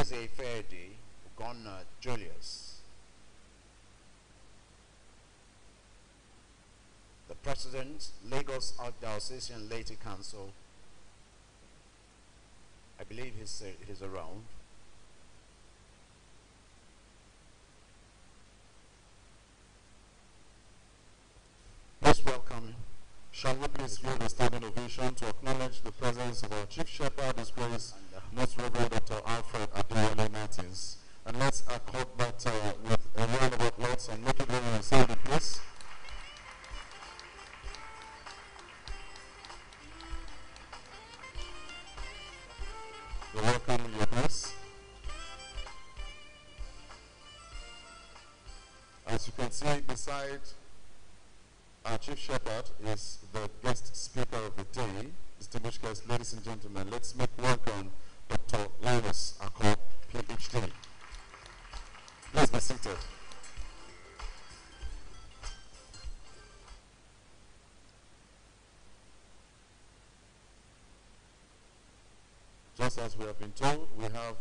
Eze Ferde Ugonna Julius, the President, Lagos Archdiocesan Laity Council, I believe he's, uh, he's around. Most welcome. Shall give a standing ovation to acknowledge the presence of our Chief Shepherd, His Grace, Most Reverend Dr. Alfred Adewale Martins. And let's accord that uh, with a round of applause and make it very resounding, please. You're welcome, Your Grace. As you can see beside our chief shepherd is the guest speaker of the day. Distinguished guests, ladies and gentlemen, let's make welcome Dr. Linus Akko, PhD. Please be seated. Just as we have been told, we have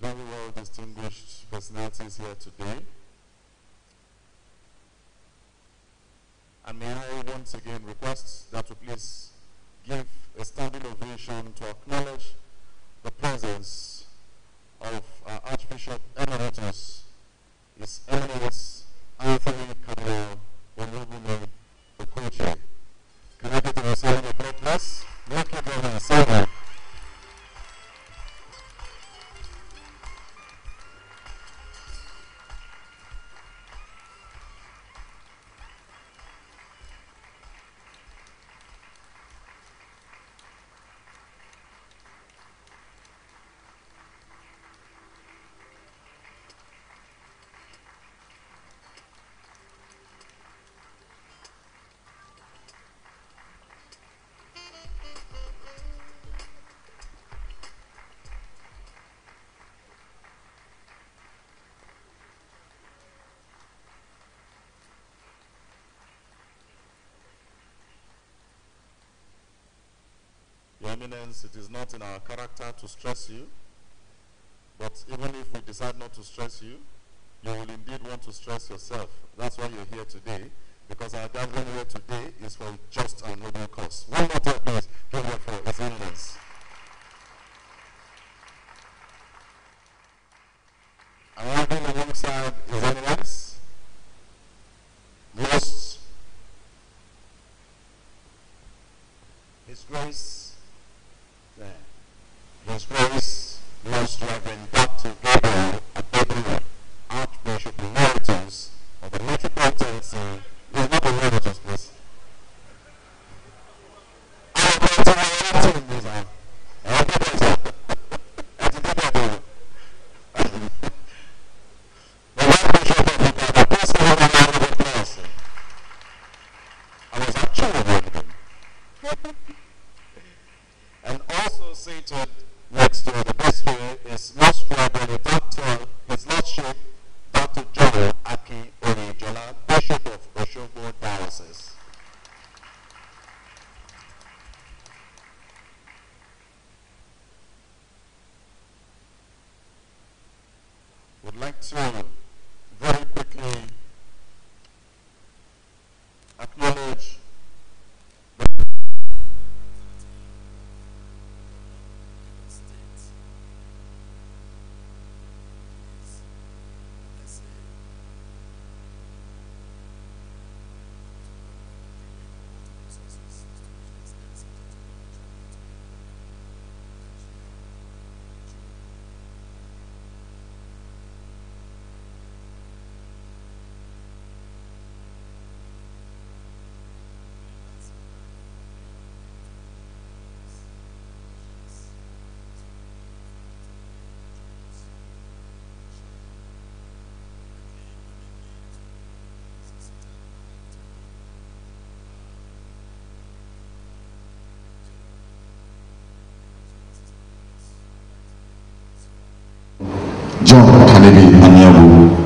very well distinguished personalities here today. And may I once again request that we please give a standing ovation to acknowledge the presence of our Archbishop Emeritus, His Eminence Anthony Cardinal Olubunmi Okojie. Can I get a resounding applause, please? Make it it is not in our character to stress you, but even if we decide not to stress you, you will indeed want to stress yourself. That's why you're here today, because our gathering here today is for just and noble cause. One more time, please, give it for Eminence. John Kennedy Anyabu.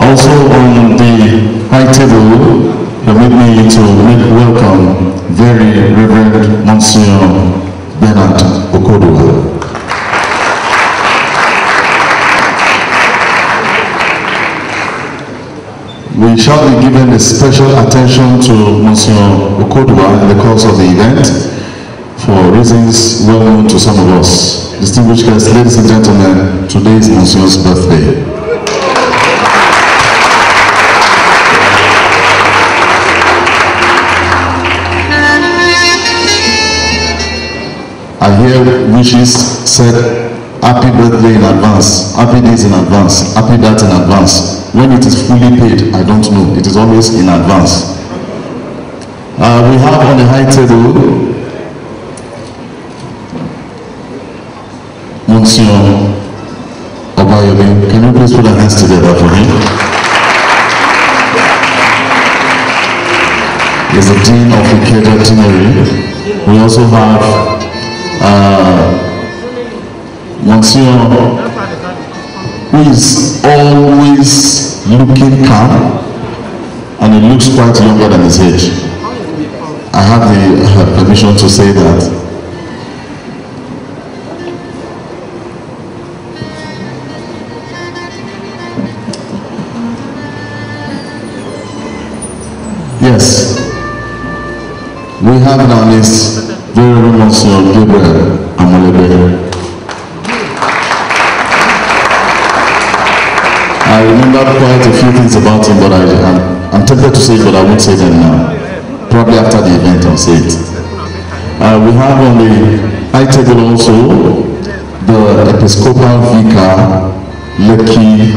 Also on the high table, permit me to welcome very Reverend Monsignor We shall be giving a special attention to Monsignor Okodua in the course of the event for reasons well known to some of us. Distinguished guests, ladies and gentlemen, today is Monsignor's birthday. I hear wishes said happy birthday in advance, happy days in advance, happy that in advance. When it is fully paid, I don't know. It is always in advance. Uh, we have on the high table Monsignor Obayomi. Can you please put your hands together for me? He's the Dean of Ikeja Deanery. We also have uh, Monsignor, who is always looking calm and he looks quite younger than his age. I have the uh, permission to say that. Yes, we have on this very Monsignor Gabriel say it, but I won't say them now. Probably after the event, I'll say it. Uh, we have on the high table also the Episcopal Vicar Lekki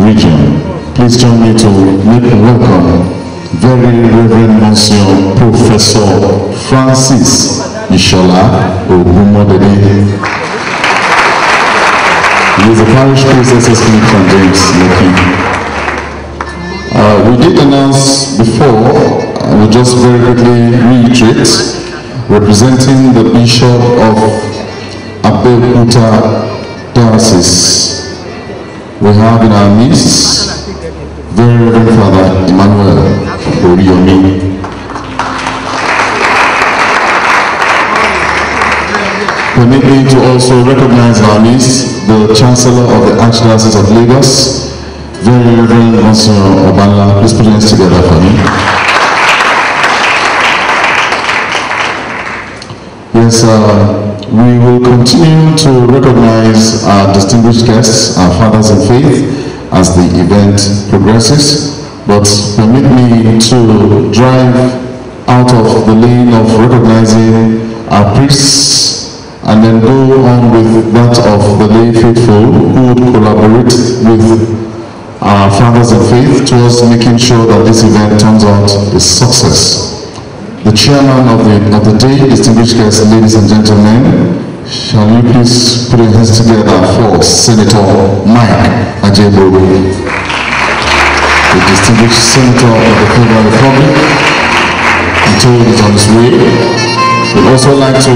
region. Please join me to make welcome very Reverend Monsieur Professor Francis Ishola Ogumodede. He is a parish priest assistant from James Lekki. Uh, we did announce before, I will just very quickly reiterate, representing the Bishop of Abeokuta Diocese. We have in our midst very Reverend Father Emmanuel Oriyomi. Permit me to also recognize our niece, the Chancellor of the Archdiocese of Lagos, very Reverend Monsignor Obala. Please put hands together for me. Yes, uh, we will continue to recognize our distinguished guests, our fathers in faith, as the event progresses. But permit me to drive out of the lane of recognizing our priests and then go on with that of the lay faithful who would collaborate with our fathers in faith towards making sure that this event turns out a success. The chairman of the, of the day, distinguished guests, ladies and gentlemen, shall you please put your hands together for Senator Mike Ajegbo the distinguished senator of the Federal Republic. Told is on his way. We'd also like to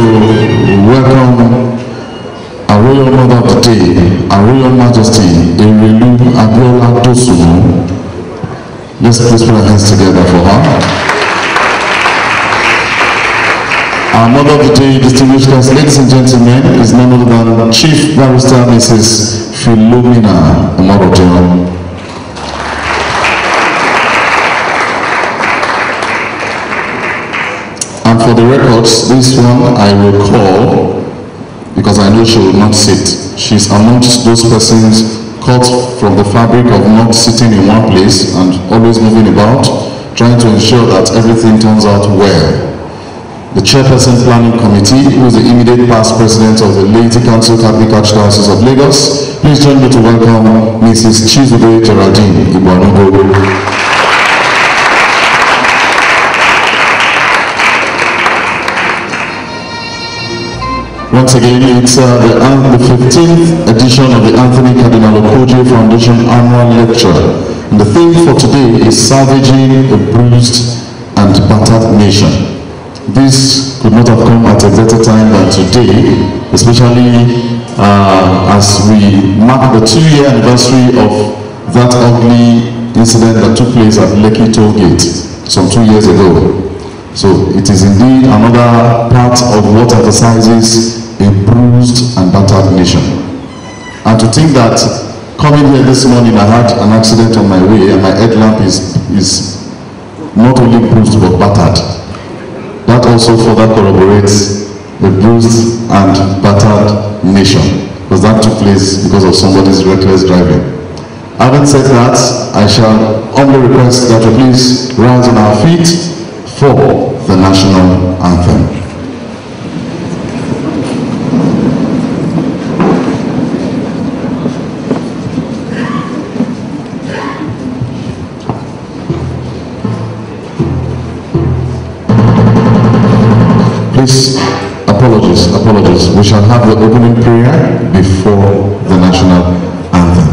welcome our Royal Mother of the Day, our Royal Majesty, Erelu Abiola Dosunmu. Let's please put our hands together for her. Our Mother of the Day, distinguished guests, ladies and gentlemen, is none other than Chief Barrister Mrs. Philomena Omorodion. And for the records, this one I will call because I know she will not sit. She's amongst those persons cut from the fabric of not sitting in one place and always moving about, trying to ensure that everything turns out well. The chairperson planning committee, who is the immediate past president of the Laity Council Catholic Archdiocese of Lagos, please join me to welcome Mrs. Chizude Geraldine Ibanugo. Once again, it's uh, the, the 15th edition of the Anthony Cardinal Okojie Foundation Annual Lecture. And the theme for today is Salvaging a Bruised and Battered Nation. This could not have come at a better time than today, especially uh, as we mark the two-year anniversary of that ugly incident that took place at Lekki Toll Gate. some two years ago. So it is indeed another part of what emphasizes a bruised and battered nation. And to think that coming here this morning I had an accident on my way and my headlamp is, is not only bruised but battered. That also further corroborates the bruised and battered nation because that took place because of somebody's reckless driving. Having said that, I shall humbly request that we please rise on our feet for the national anthem. Please, apologies, apologies. We shall have the opening prayer before the national anthem.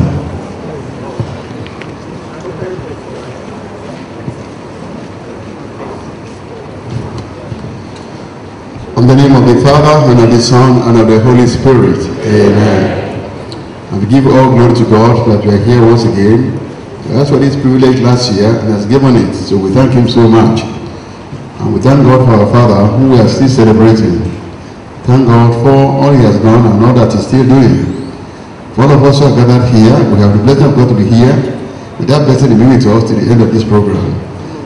In the name of the Father, and of the Son, and of the Holy Spirit. Amen. And we give all glory to God that we are here once again. That's what this privilege last year and has given it. So we thank Him so much. And we thank God for our Father who we are still celebrating. Thank God for all He has done and all that He's still doing. For all of us who are gathered here, we have the blessing of God to be here. With that blessing be with us to the end of this program.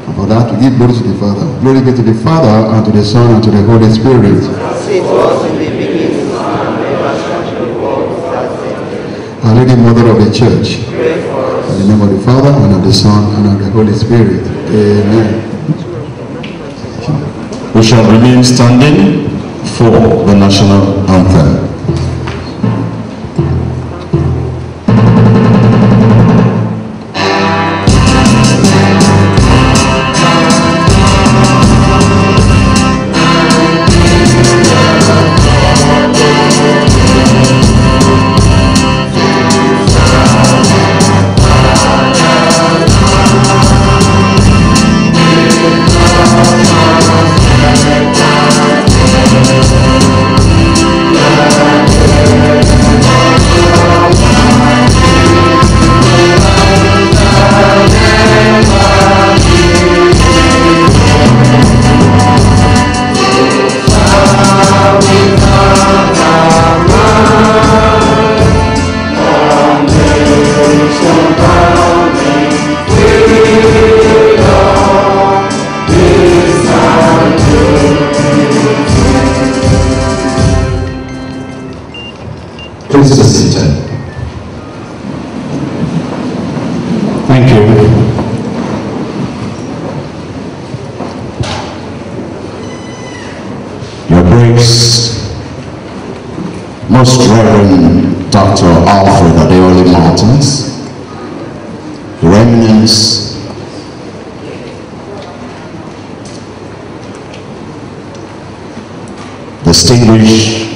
And for that, we give glory to the Father. Glory be to the Father, and to the Son, and to the Holy Spirit. Our Lady Mother of the Church. In the name of the Father, and of the Son, and of the Holy Spirit. Amen. We shall remain standing for the national anthem. Your Grace, Most Reverend Dr. Alfred Adewale Martins, Your Eminence, distinguished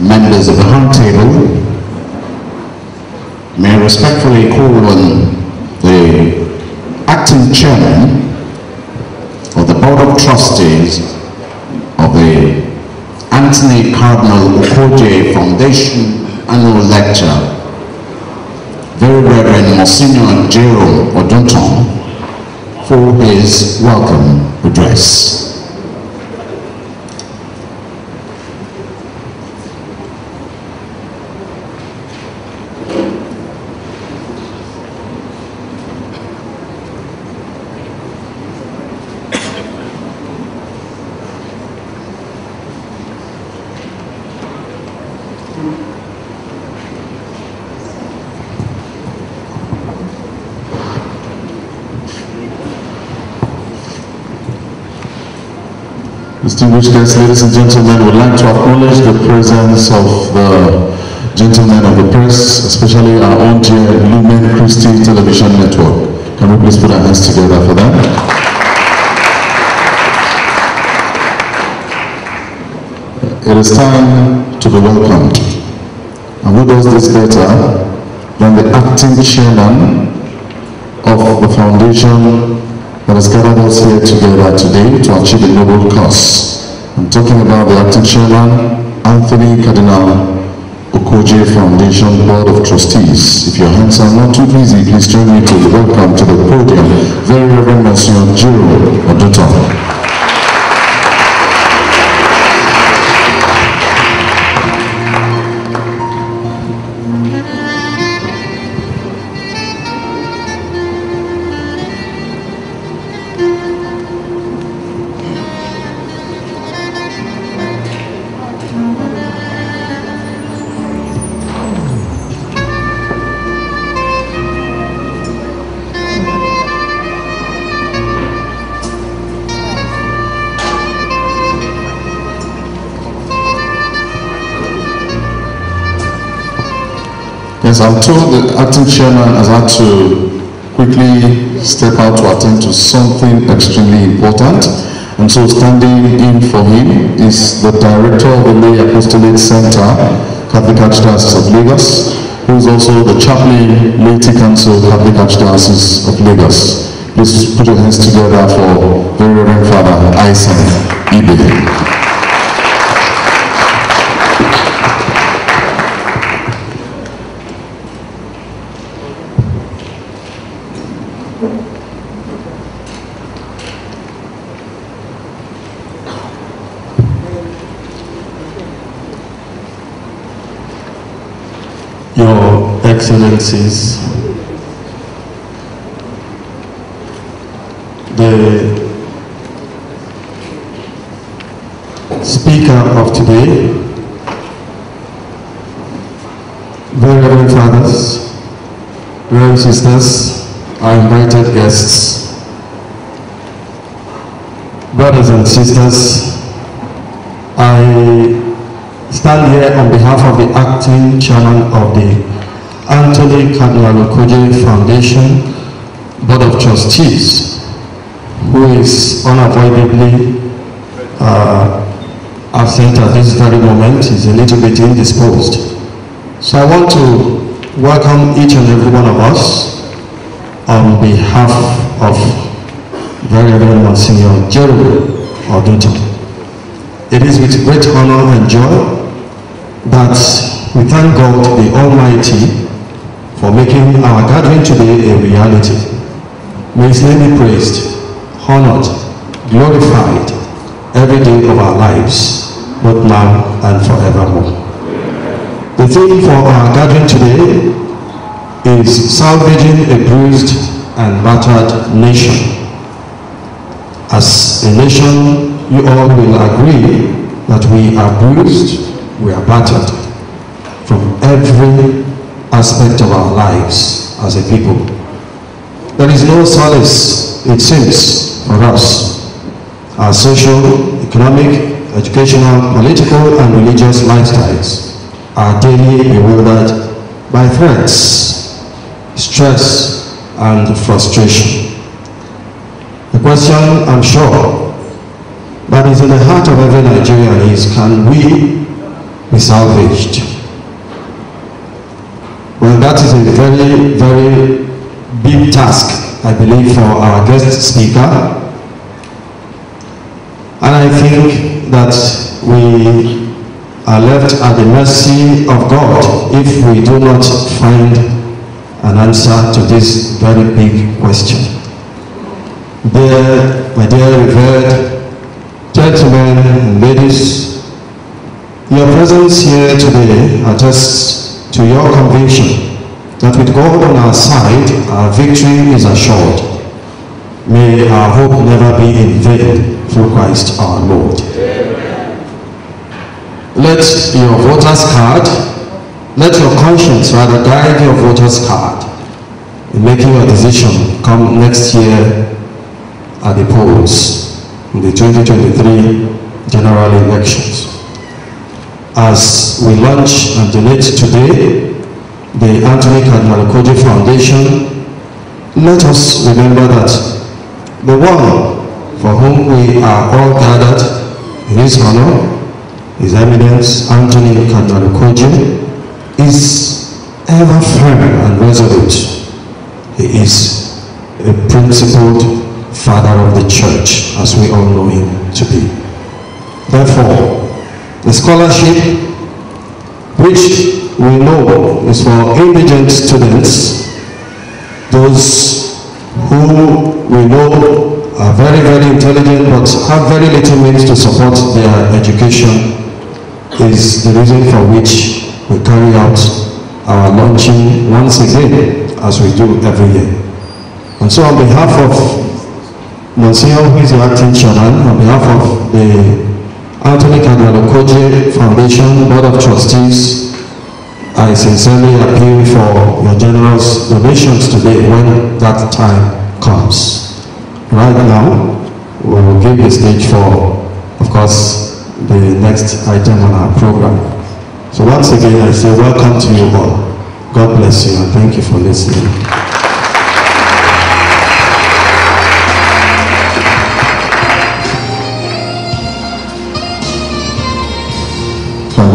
members of the Hunt Table, may I respectfully call on the acting chairman Trustees of the Anthony Cardinal Okojie Foundation Annual Lecture, Very Reverend Monsignor Jerome Odunton, for his welcome address. Distinguished guests, ladies and gentlemen, would like to acknowledge the presence of the gentlemen of the press, especially our own dear Lumen Christi Television Network. Can we please put our hands together for them? It is time to be welcomed. And who does this better than the acting chairman of the foundation that has gathered us here together today to achieve a noble cause. I'm talking about the acting chairman, Anthony Cardinal Okojie Foundation Board of Trustees. If your hands are not too busy, please join me to welcome to the podium Very Reverend Monsignor Jiro Oduton. Yes, I'm told the acting chairman has had to quickly step out to attend to something extremely important. And so standing in for him is the director of the Lay Apostolate Center, Catholic Archdiocese of Lagos, who is also the chaplain, Laity Council, Catholic Archdiocese of Lagos. Please put your hands together for Very Reverend Father Isaac Ibe. Your Excellencies, the speaker of today, reverend fathers, reverend sisters, our invited guests, brothers and sisters, I stand here on behalf of the acting chairman of the Anthony Cardinal Okojie Foundation Board of Trustees, who is unavoidably uh, absent at this very moment. is a little bit indisposed. So I want to welcome each and every one of us on behalf of very very Monsignor Jeremy Oduto. It is with great honor and joy that we thank God the Almighty for making our gathering today a reality. May His name be praised, honored, glorified every day of our lives, both now and forevermore. The theme for our gathering today is salvaging a bruised and battered nation. As a nation, you all will agree that we are bruised we are battered from every aspect of our lives as a people. There is no solace, it seems, for us. Our social, economic, educational, political, and religious lifestyles are daily bewildered by threats, stress, and frustration. The question, I'm sure, that is in the heart of every Nigerian is, can we be salvaged. Well, that is a very, very big task, I believe, for our guest speaker. And I think that we are left at the mercy of God if we do not find an answer to this very big question. Dear, my dear revered gentlemen and ladies your presence here today attests to your conviction that with God on our side, our victory is assured. May our hope never be in vain through Christ our Lord. Let your voter's card, let your conscience rather guide your voter's card in making your decision come next year at the polls in the 2023 general elections as we launch and donate today the Anthony Cardinal Foundation, let us remember that the one for whom we are all gathered in his honor, His Eminence Anthony Cardinal is ever firm and resolute. He is a principled father of the church, as we all know him to be. Therefore, the scholarship which we know is for indigent students, those who we know are very, very intelligent but have very little means to support their education is the reason for which we carry out our launching once again as we do every year. And so on behalf of Monsignor, who is the acting chairman, on behalf of the Anthony Cardinal Foundation Board of Trustees, I sincerely appeal for your generous donations today when that time comes. Right now, we will give the stage for, of course, the next item on our program. So once again, I say welcome to you all. God bless you and thank you for listening.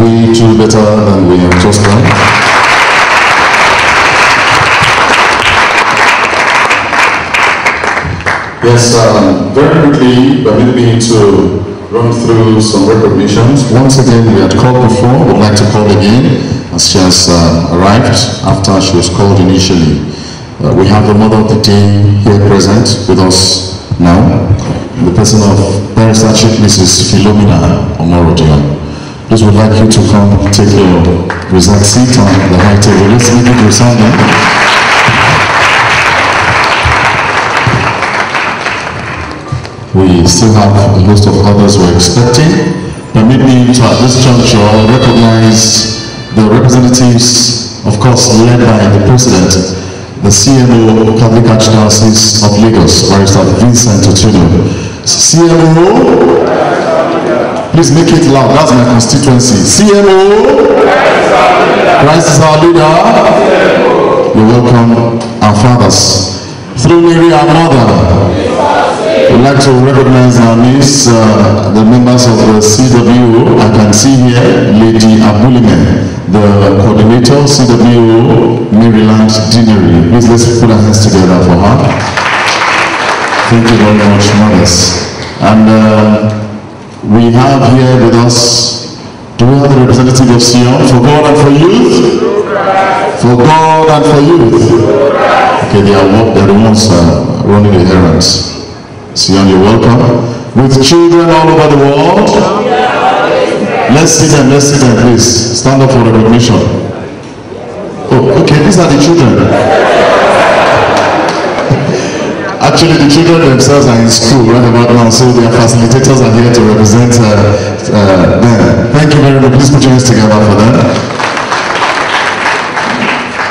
We do better than we have just done? Yes, um, very quickly, permit me to run through some recognitions. Once again, we had called before, would like to call again, as she has uh, arrived after she was called initially. Uh, we have the mother of the day here present with us now, the person of Barrister Chief Mrs. Philomena Omorodion. Please would like you to come take your reserved seat on the high table. Let's make it resounding. We still have a host of others we're expecting. Permit me to at this juncture recognize the representatives, of course, led by the President, the CMO Catholic Archdiocese of Lagos, Barrister Vincent Otuno. CMO, please make it loud, that's my constituency. CMO, Christ is our leader. You're welcome, our fathers. Through Mary, our mother, We'd like to recognize our niece, uh, the members of the CWO. I can see here Lady Abulime, the coordinator, CWO Maryland Deanery. Please let's put our hands together for her. Thank you very much, mothers. And uh, we have here with us, do we have the representative of CYON for God and for youth? For God and for youth. Okay, they are, they're the ones uh, running the errands. CYON, you're welcome. With children all over the world. Let's see them, let's see them, please. Stand up for recognition. Oh, okay, these are the children. Actually, the children themselves are in school right about now, so their facilitators are here to represent uh, uh, them. Thank you very much. Please put your hands together for them.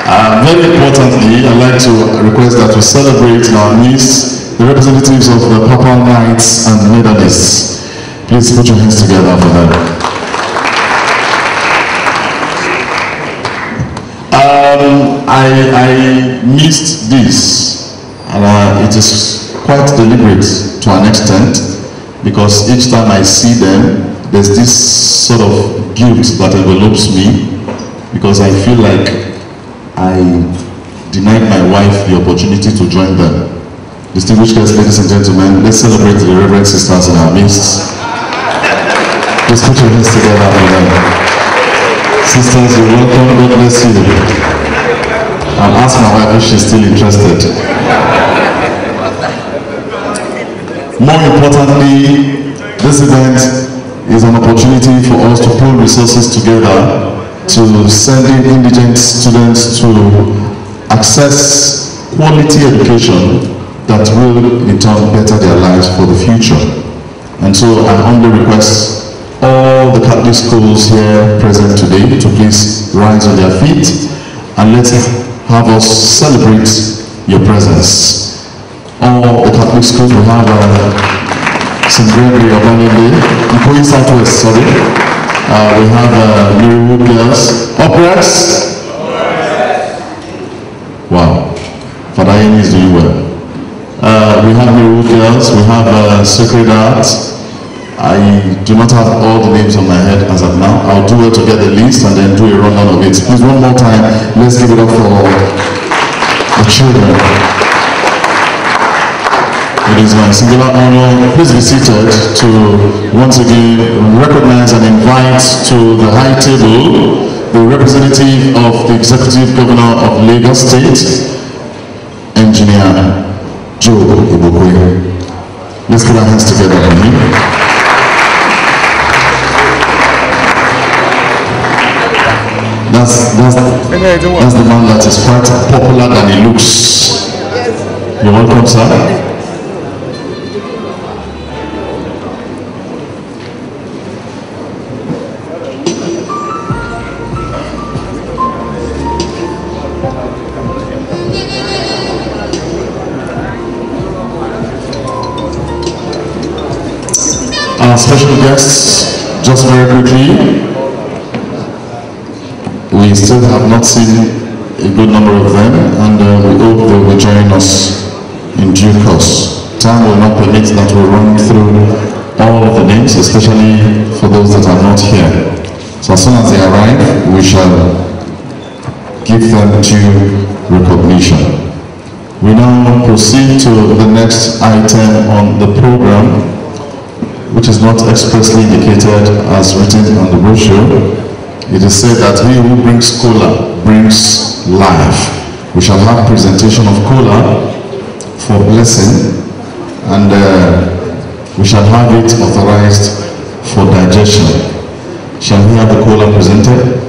Uh, very importantly, I'd like to request that we celebrate our niece the representatives of the Papal Knights and Medalists. Please put your hands together for them. Um, I, I missed this, and uh, it is quite deliberate to an extent because each time I see them, there's this sort of guilt that envelopes me because I feel like I denied my wife the opportunity to join them. Distinguished guests, ladies and gentlemen, let's celebrate the Reverend Sisters in our midst. Let's put your hands together for them. Sisters, you're welcome. God bless you. I'll ask my wife if she's still interested. More importantly, this event is an opportunity for us to pull resources together to send in indigent students to access quality education that will in turn better their lives for the future. And so I humbly request all the Catholic schools here present today to please rise on their feet and let's have us celebrate your presence. All the Catholic schools will have uh, St. Gregory of Anile, Ikoyi Southwest, sorry. Uh, we have uh, Marywood Girls. Uprest? Wow. Father is doing well. Uh, we have Marywood Girls, we have uh, Sacred Art. I do not have all the names on my head as of now. I'll do it to get the list and then do a rundown of it. Please, one more time, let's give it up for the children. Is my singular honor. Please be seated to once again recognize and invite to the high table the representative of the Executive Governor of Lagos State, Engineer Joe Ibokwe. Let's put our hands together for him. That's, that's, that's the man that is quite popular than he looks. You're welcome, sir. Our special guests, just very quickly, we still have not seen a good number of them and uh, we hope they will join us in due course. Time will not permit that we run through all of the names, especially for those that are not here. So as soon as they arrive, we shall give them due recognition. We now proceed to the next item on the program, which is not expressly indicated as written on the brochure. It is said that he who brings cola brings life. We shall have presentation of cola for blessing and uh, we shall have it authorized for digestion. Shall we have the cola presented?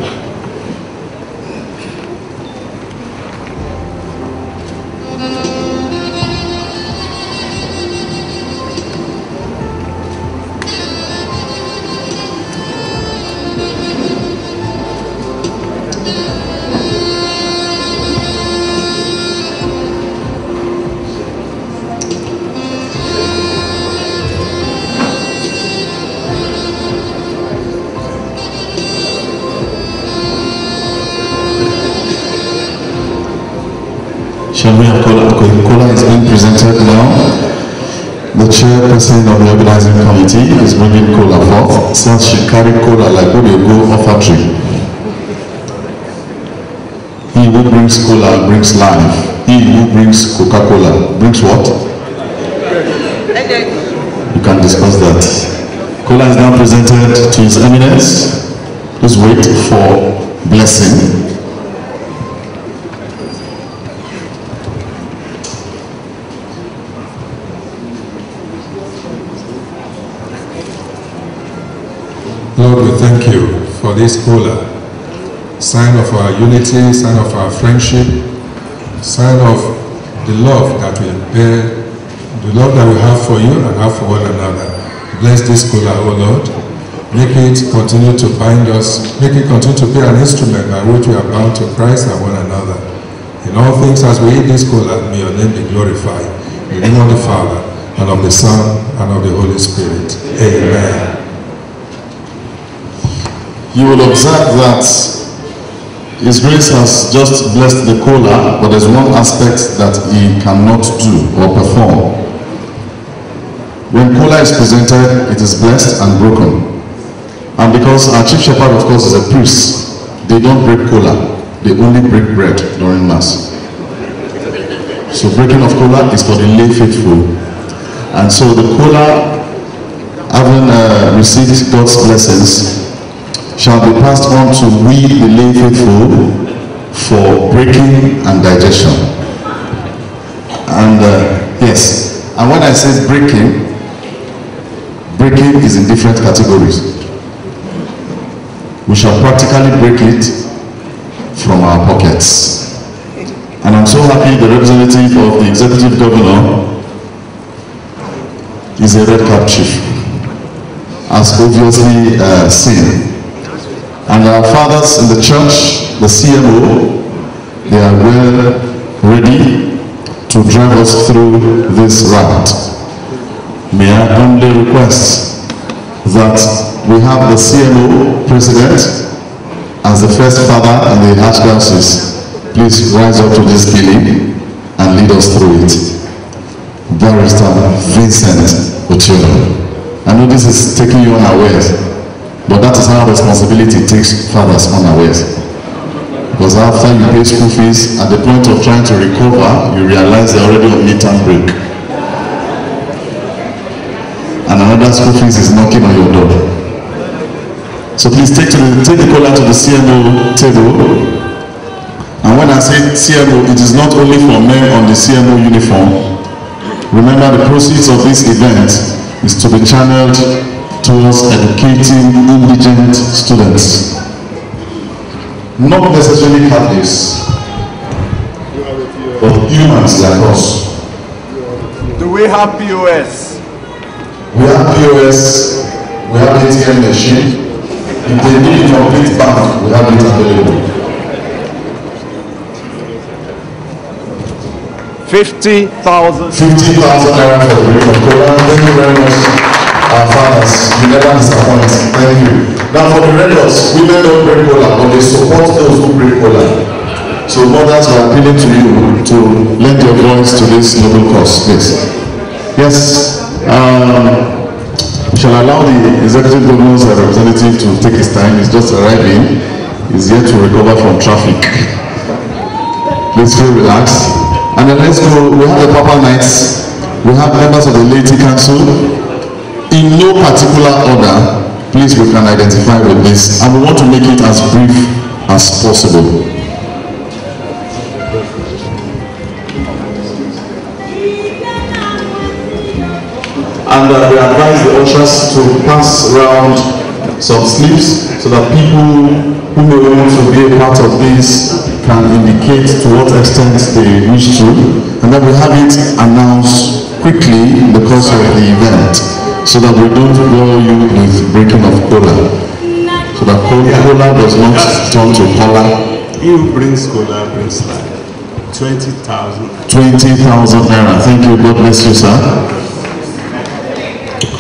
Organizing is bringing Kola forth. Since she carried Kola like when you go tree. He who brings cola brings life. He who brings Coca-Cola brings what? You can discuss that. Cola is now presented to His Eminence. Please wait for blessing. For this cola, sign of our unity, sign of our friendship, sign of the love that we bear, the love that we have for you and have for one another. Bless this cola, O Lord. Make it continue to bind us, make it continue to be an instrument by which we are bound to Christ and one another. In all things, as we eat this cola, may your name be glorified. In the name of the Father, and of the Son, and of the Holy Spirit. Amen. You will observe that His Grace has just blessed the cola, but there's one aspect that He cannot do or perform. When cola is presented, it is blessed and broken. And because our chief shepherd, of course, is a priest, they don't break cola, they only break bread during Mass. So breaking of cola is for the lay faithful. And so the cola, having uh, received God's blessings, shall be passed on to we the lay faithful for breaking and digestion. And uh, yes, and when I say breaking, breaking is in different categories. We shall practically break it from our pockets. And I'm so happy the representative of the executive governor is a red cap chief, as obviously uh, seen. And our fathers in the church, the CMO, they are well ready to drive us through this route. May I only request that we have the CMO president as the first father and the archdiocese. Please rise up to this billing and lead us through it. Barrister Vincent Ochoa. I know this is taking you unawares, but that is how responsibility takes fathers unawares. Because after you pay school fees, at the point of trying to recover, you realize they're already on midterm break. And another school fees is knocking on your door. So please take, to the, take the cola to the CMO table. And when I say CMO, it is not only for men on the CMO uniform. Remember the proceeds of this event is to be channeled towards educating indigent students. Not necessarily Catholics, but humans like us. Do we have POS? We have POS, we have ATM machine. If they need complete bank, we have it available. Fifty thousand. Fifty thousand naira for the break of cola. Thank you very much, our fathers. You never disappoint. Thank you. Now for the records, women don't break cola, but they support those who break cola. So mothers we are appealing to you to lend your voice to this noble cause, please. Yes. Um, shall allow the executive governor's representative to take his time. He's just arriving. He's here to recover from traffic. Please feel relaxed. And then let's go. We have the Papal Knights. We have members of the Laity Council. In no particular order, please we can identify with this. And we want to make it as brief as possible. and uh, we advise the ushers to pass around some slips so that people who may want to be a part of this can indicate to what extent they wish to and then we have it announced quickly in the course of the event so that we don't bore you with breaking of cola so that cola does not turn to cola He who brings cola brings life. Twenty thousand. 20,000 naira. Thank you. God bless you, sir.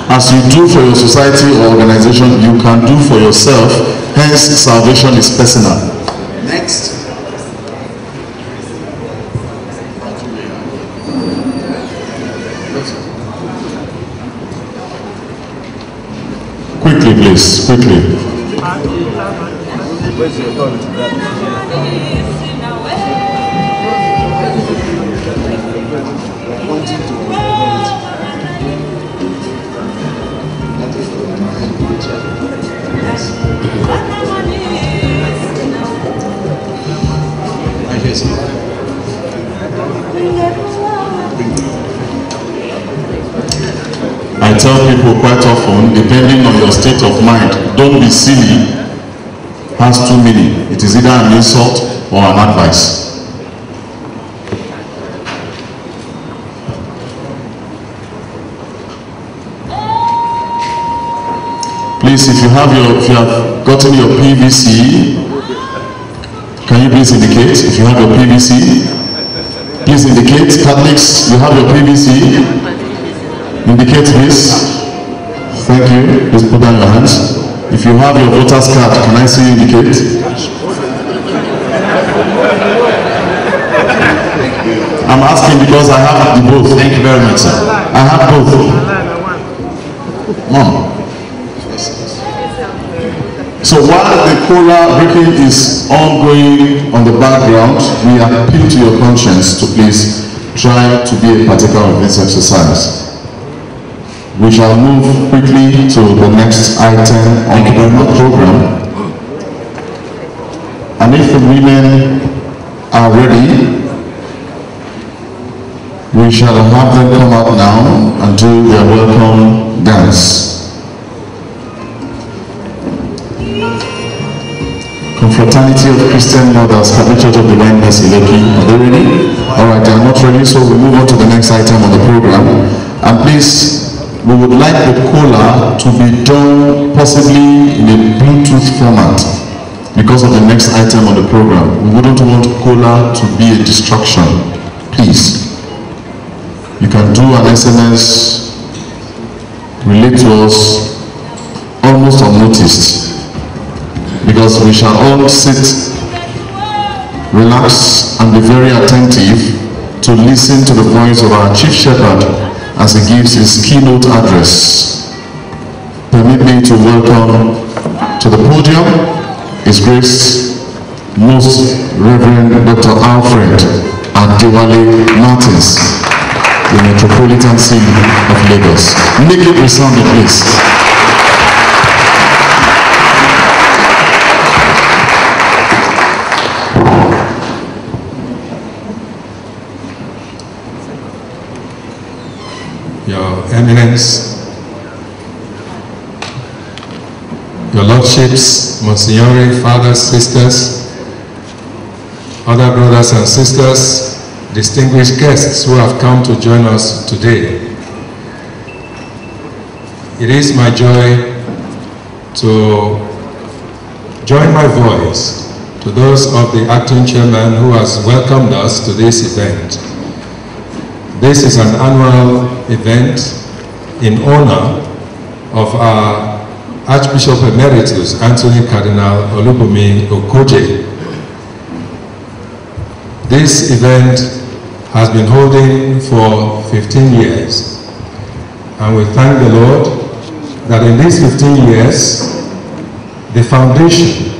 As you do for your society or organization, you can do for yourself. Hence, salvation is personal. Next. Please. Quickly. I tell people quite often, depending on your state of mind, don't be silly has two meaning. It is either an insult or an advice. Please, if you have your, if you have gotten your PVC, can you please indicate if you have your PVC? Please indicate. Catholics, you have your PVC. Indicate this. Thank you. Please put down your hands. If you have your voter's card, can I see you indicate? I'm asking because I have the both. Thank you very much, sir. I have both. Mom. So while the cola breaking is ongoing on the background, we appeal to your conscience to please try to be a partaker of this exercise. We shall move quickly to the next item on the program. And if the women are ready, we shall have them come up now and do their welcome dance. Confraternity of Christian Mothers, Catholic Church of Divine Mercy. Are they ready? All right, they are not ready, so we move on to the next item on the program. And please, we would like the cola to be done possibly in a Bluetooth format because of the next item on the program. We wouldn't want cola to be a distraction. Please, you can do an SMS, relate to us almost unnoticed because we shall all sit, relax, and be very attentive to listen to the voice of our chief shepherd as he gives his keynote address. Permit me to welcome to the podium His Grace Most Reverend Dr. Alfred Adewale Martins, the Metropolitan City of Lagos. Make it resounding, please. Your Eminence, Your Lordships, Monsignori, Fathers, Sisters, other brothers and sisters, distinguished guests who have come to join us today. It is my joy to join my voice to those of the acting chairman who has welcomed us to this event. This is an annual event in honor of our Archbishop Emeritus Anthony Cardinal Olubunmi Okojie. This event has been holding for 15 years and we thank the Lord that in these 15 years the foundation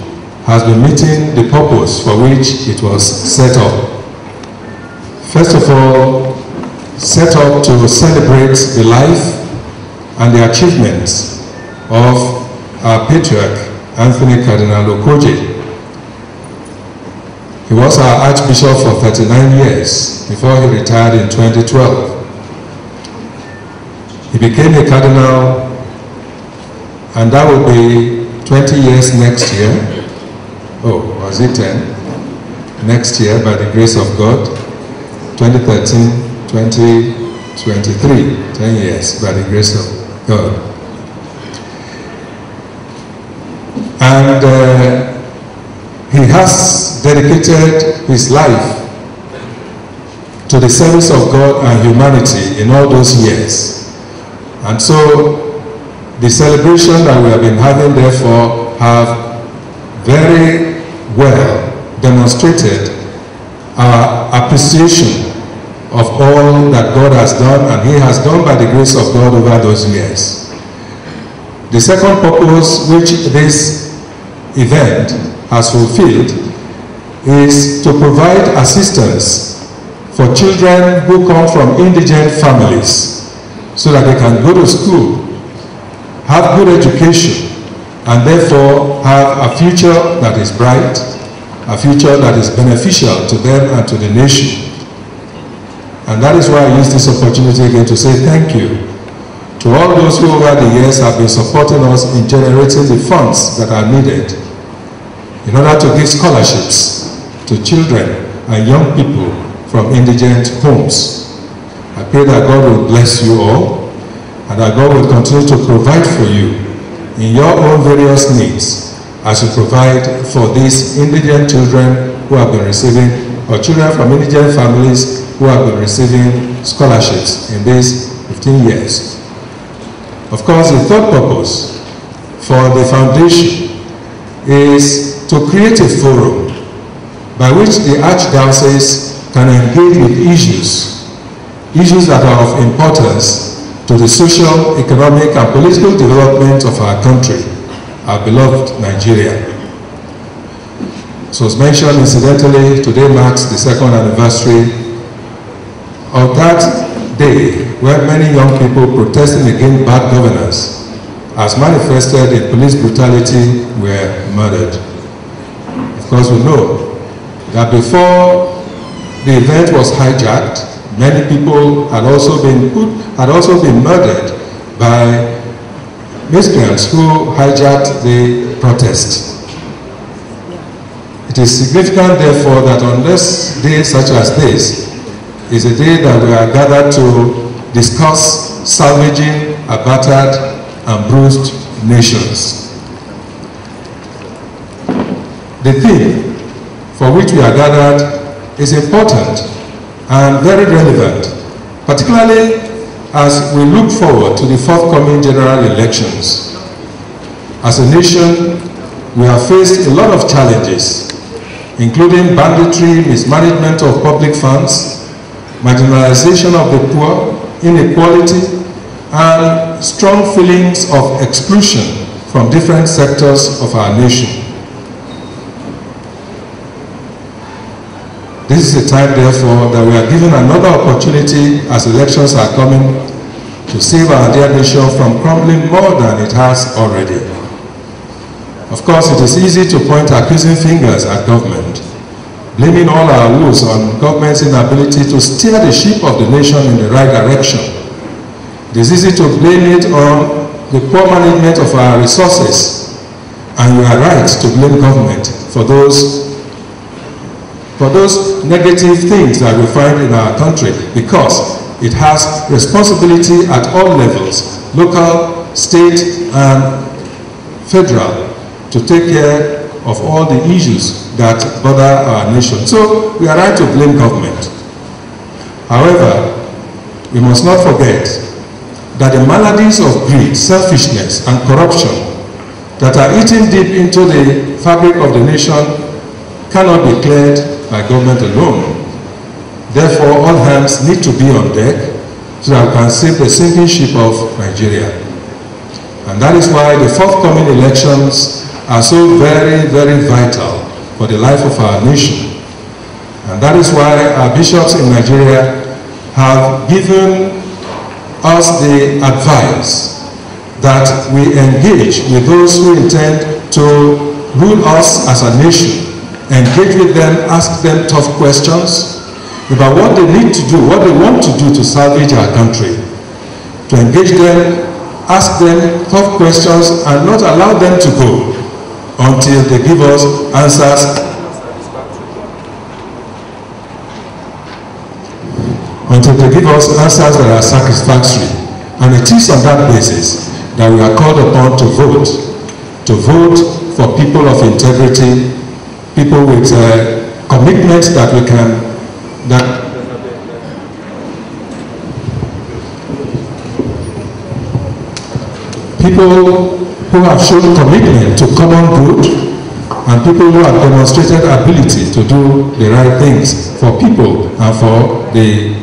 has been meeting the purpose for which it was set up. First of all, set up to celebrate the life and the achievements of our patriarch, Anthony Cardinal Okojie. He was our Archbishop for 39 years before he retired in 2012. He became a Cardinal and that will be 20 years next year. Oh, was it 10? Next year, by the grace of God, 2013, 2023, 10 years, by the grace of God. And uh, he has dedicated his life to the service of God and humanity in all those years. And so the celebration that we have been having therefore have very well demonstrated our appreciation of all that God has done and he has done by the grace of God over those years. The second purpose which this event has fulfilled is to provide assistance for children who come from indigent families so that they can go to school, have good education, and therefore have a future that is bright, a future that is beneficial to them and to the nation. And that is why I use this opportunity again to say thank you to all those who over the years have been supporting us in generating the funds that are needed in order to give scholarships to children and young people from indigent homes. I pray that God will bless you all and that God will continue to provide for you in your own various needs as you provide for these indigent children who have been receiving, or children from indigent families who have been receiving scholarships in these 15 years. Of course, the third purpose for the foundation is to create a forum by which the Archdiocese can engage with issues, issues that are of importance to the social, economic, and political development of our country, our beloved Nigeria. So as mentioned incidentally, today marks the second anniversary of that day when many young people protesting against bad governance as manifested in police brutality were murdered. Of course, we know that before the event was hijacked, many people had also been put, had also been murdered by miscreants who hijacked the protest. It is significant, therefore, that on this day such as this is a day that we are gathered to discuss salvaging a battered and bruised nations. The theme for which we are gathered is important and very relevant, particularly as we look forward to the forthcoming general elections. As a nation, we have faced a lot of challenges, including banditry, mismanagement of public funds, marginalization of the poor, inequality, and strong feelings of exclusion from different sectors of our nation. This is a time, therefore, that we are given another opportunity as elections are coming to save our dear nation from crumbling more than it has already. Of course, it is easy to point accusing fingers at government, blaming all our woes on government's inability to steer the ship of the nation in the right direction. It is easy to blame it on the poor management of our resources. And you are right to blame government for those for those negative things that we find in our country because it has responsibility at all levels, local, state, and federal, to take care of all the issues that bother our nation. So we are right to blame government. However, we must not forget that the maladies of greed, selfishness, and corruption that are eating deep into the fabric of the nation cannot be cleared by government alone. Therefore, all hands need to be on deck so that we can save the sinking ship of Nigeria. And that is why the forthcoming elections are so very, very vital for the life of our nation. And that is why our bishops in Nigeria have given us the advice that we engage with those who intend to rule us as a nation, engage with them, ask them tough questions about what they need to do, what they want to do to salvage our country, to engage them, ask them tough questions and not allow them to go until they give us answers until they give us answers that are satisfactory. And it is on that basis that we are called upon to vote, to vote for people of integrity, people with uh, commitment that we can, that people who have shown commitment to common good and people who have demonstrated ability to do the right things for people and for the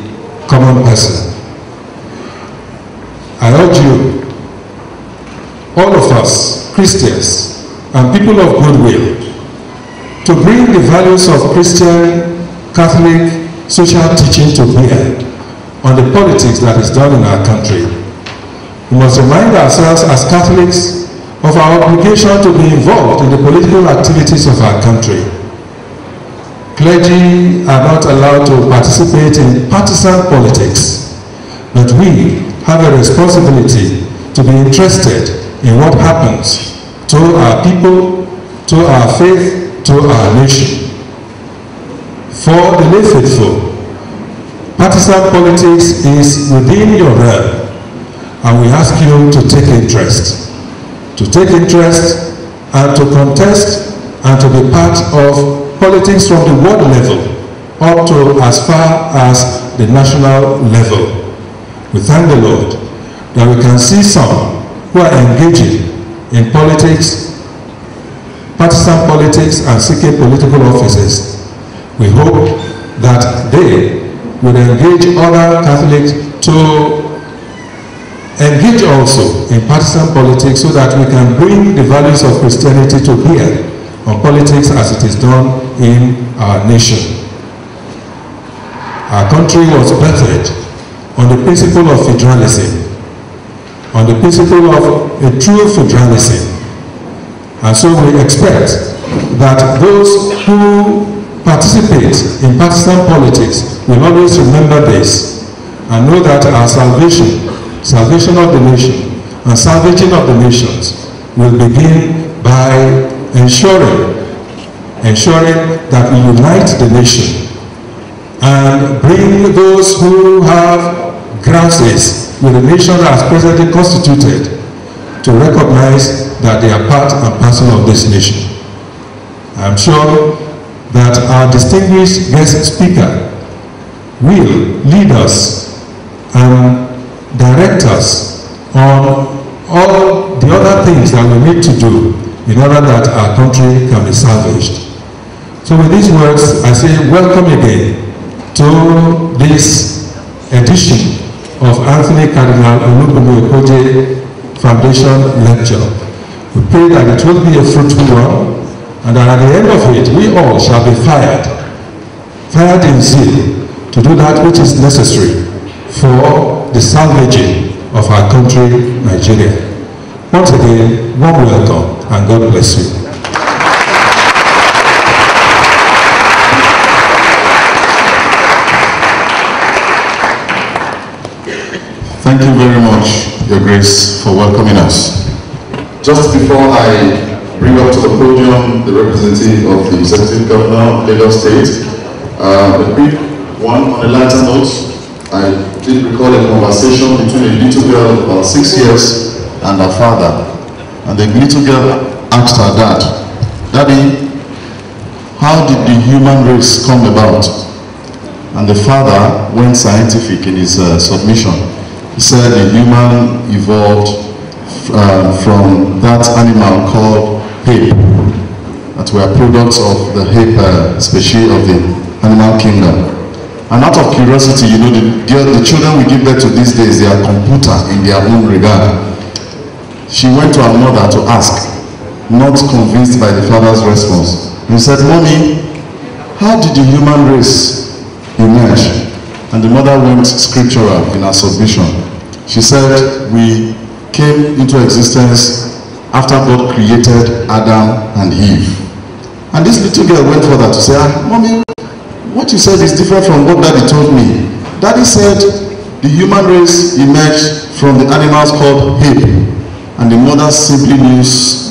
common person. I urge you, all of us, Christians and people of goodwill, to bring the values of Christian, Catholic, social teaching to bear on the politics that is done in our country. We must remind ourselves as Catholics of our obligation to be involved in the political activities of our country. Clergy are not allowed to participate in partisan politics, but we have a responsibility to be interested in what happens to our people, to our faith, to our nation. For the lay faithful, partisan politics is within your realm, and we ask you to take interest. To take interest and to contest and to be part of politics from the world level up to as far as the national level. We thank the Lord that we can see some who are engaging in politics, partisan politics and seeking political offices. We hope that they will engage other Catholics to engage also in partisan politics so that we can bring the values of Christianity to bear on politics as it is done in our nation. Our country was birthed on the principle of federalism, on the principle of a true federalism. And so we expect that those who participate in partisan politics will always remember this and know that our salvation, salvation of the nation, and salvaging of the nations will begin by ensuring, ensuring that we unite the nation and bring those who have grievances with the nation as presently constituted to recognize that they are part and parcel of this nation. I'm sure that our distinguished guest speaker will lead us and direct us on all the other things that we need to do in order that our country can be salvaged. So with these words, I say welcome again to this edition of Anthony Cardinal Olubunmi Okojie Foundation Lecture. We pray that it will be a fruitful one and that at the end of it, we all shall be fired, fired in zeal to do that which is necessary for the salvaging of our country, Nigeria. Once again, warm welcome and God bless you. Thank you very much, Your Grace, for welcoming us. Just before I bring up to the podium the representative of the Executive Governor of Lagos State, uh, a quick one on a lighter note. I did record a conversation between a little girl of about six years and her father. And the little girl asked her dad, Daddy, how did the human race come about? And the father went scientific in his uh, submission. He said the human evolved uh, from that animal called ape, that were products of the ape uh, species of the animal kingdom. And out of curiosity, you know, the, girl, the children we give birth to these days, they are computer in their own regard. She went to her mother to ask, not convinced by the father's response. He said, Mommy, how did the human race emerge? And the mother went scriptural in her submission. She said, We came into existence after God created Adam and Eve. And this little girl went further to say, ah, Mommy, what you said is different from what Daddy told me. Daddy said the human race emerged from the animals called ape. And the mother simply knew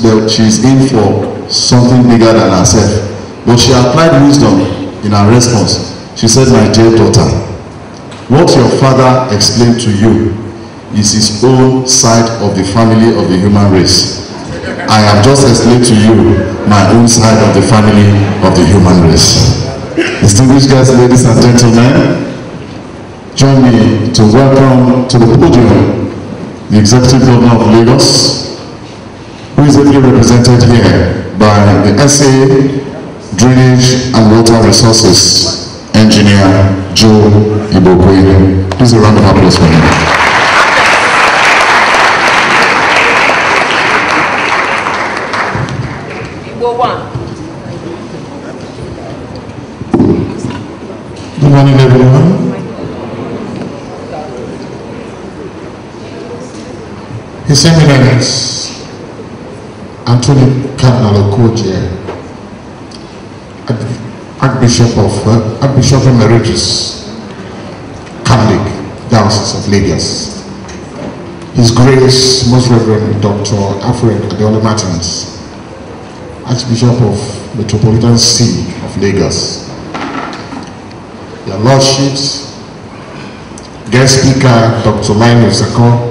that she's in for something bigger than herself. But she applied wisdom in her response. She said, My dear daughter, what your father explained to you is his own side of the family of the human race. I have just explained to you my own side of the family of the human race. Distinguished guests, ladies and gentlemen, join me to welcome to the podium the Executive Governor of Lagos, who is ably represented here by the SA Drainage and Water Resources Engineer Joe Igbokwe. Please a round of applause for him. Good morning, everyone. His Eminence Anthony Cardinal Okojie, Archbishop of uh, Archbishop Emeritus, Catholic Diocese of Lagos. His Grace, Most Reverend Dr. Alfred Adeola Martins, Archbishop of Metropolitan See of Lagos. Your Lordships, Guest Speaker Dr. Linus Zako,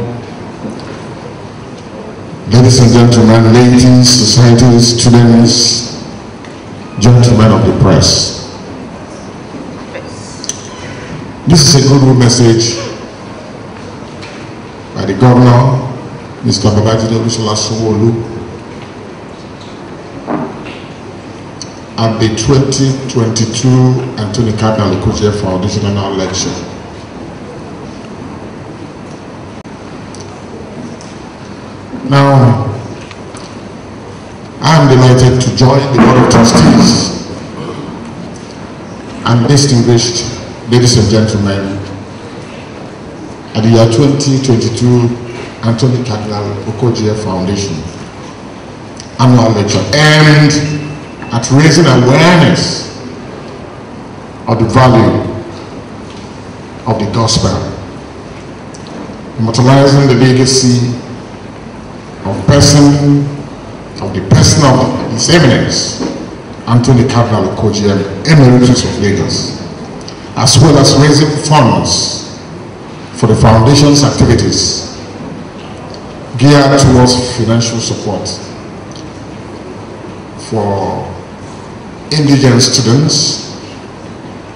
Ladies and gentlemen, ladies, society, students, gentlemen of the press. This is a good message by the governor, Mr. Babajide Olusola Sanwo-Olu, at the 2022 Anthony Cardinal Okojie Foundation lecture. Now, I am delighted to join the Board of Trustees and distinguished ladies and gentlemen at the year 2022 Anthony Cardinal Okojie Foundation annual lecture and at raising awareness of the value of the gospel, immortalizing the legacy of person, of the person of His Eminence, Anthony Cardinal Okojie, Emeritus of Lagos, as well as raising funds for the foundation's activities geared towards financial support for indigent students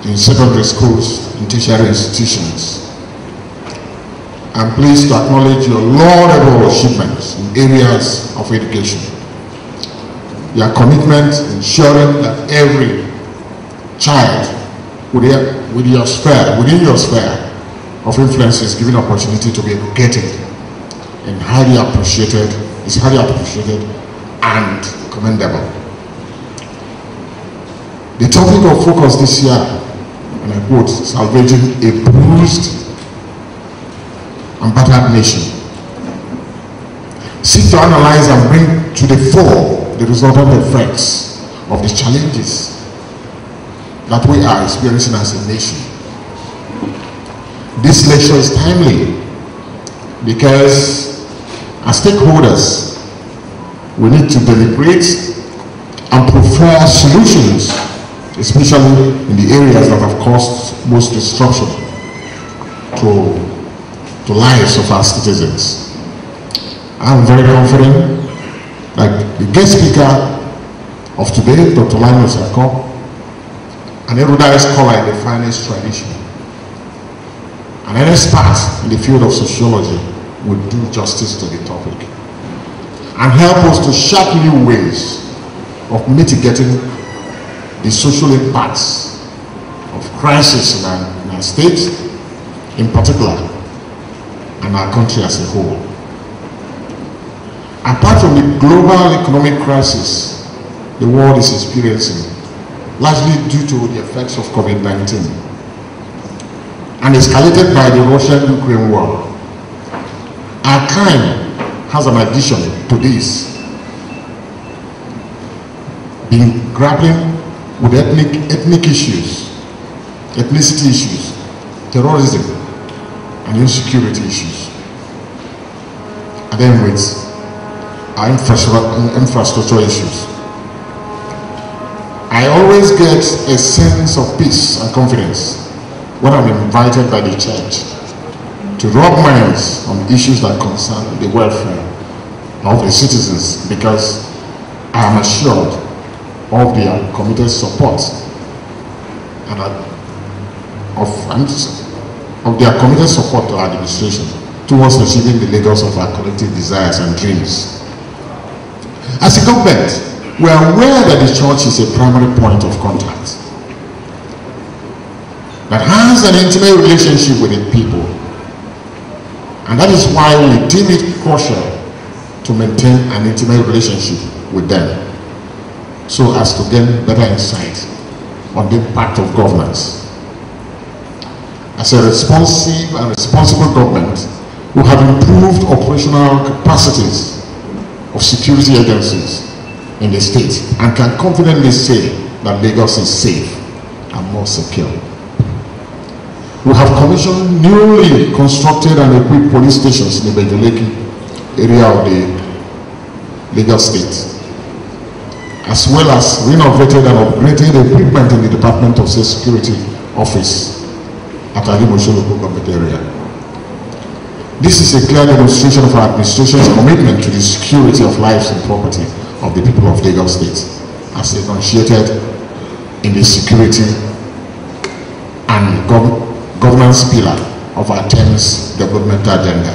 in secondary schools and tertiary institutions. I'm pleased to acknowledge your laudable achievements in areas of education. Your commitment ensuring that every child with your, with your sphere, within your sphere of influence is given opportunity to be educated and highly appreciated, is highly appreciated and commendable. The topic of focus this year, and I quote, salvaging a bruised and battered nation. Seek to analyze and bring to the fore the resultant effects of the challenges that we are experiencing as a nation. This lecture is timely because as stakeholders, we need to deliberate and prefer solutions, especially in the areas that have caused most disruption to, to lives of our citizens. I'm very confident that the guest speaker of today, Dr. Linus Akko, an erudite scholar in the finance tradition, and an expert in the field of sociology would do justice to the topic and help us to sharp new ways of mitigating the social impacts of crisis in our, in our state, in particular, and our country as a whole. Apart from the global economic crisis the world is experiencing, largely due to the effects of COVID-19, and escalated by the Russian-Ukraine war, our time has an addition to this, been grappling with ethnic, ethnic issues, ethnicity issues, terrorism, and insecurity issues. And then with our infrastructure, issues. I always get a sense of peace and confidence when I'm invited by the church to rub minds on issues that concern the welfare of the citizens because I am assured of their committed support and of, of their committed support to our administration towards achieving the Lagos of our collective desires and dreams. As a government, we are aware that the church is a primary point of contact that has an intimate relationship with the people. And that is why we deem it crucial to maintain an intimate relationship with them so as to gain better insight on the impact of governance. As a responsive and responsible government, we have improved operational capacities of security agencies in the state and can confidently say that Lagos is safe and more secure. We have commissioned newly constructed and equipped police stations in the Ibeju-Lekki area of the Lagos state, as well as renovated and upgraded equipment in the Department of State Security Office at Alimosho local government area. This is a clear demonstration of our administration's commitment to the security of lives and property of the people of Lagos State, as enunciated in the security and gov governance pillar of our 10th development agenda.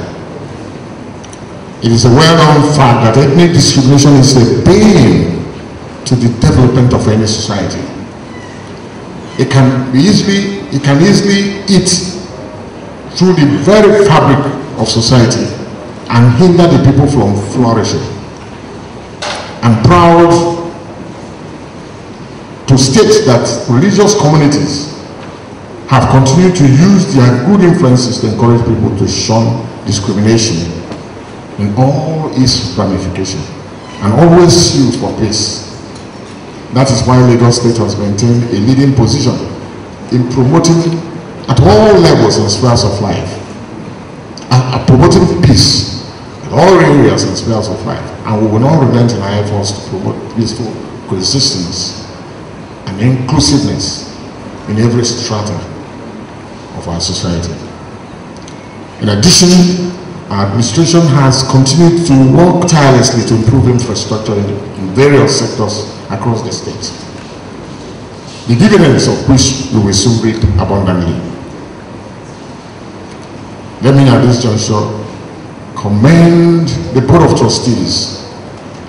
It is a well-known fact that ethnic discrimination is a bane to the development of any society. It can easily, it can easily eat through the very fabric of society and hinder the people from flourishing. I'm proud to state that religious communities have continued to use their good influences to encourage people to shun discrimination in all its ramifications and always sue for peace. That is why Lagos State has maintained a leading position in promoting at all levels and spheres of life, and promoting peace at all areas and spheres of life. And we will not relent in our efforts to promote peaceful coexistence and inclusiveness in every strata of our society. In addition, our administration has continued to work tirelessly to improve infrastructure in, in various sectors across the state. The dividends of which we will soon reap abundantly. Let me at this juncture commend the Board of Trustees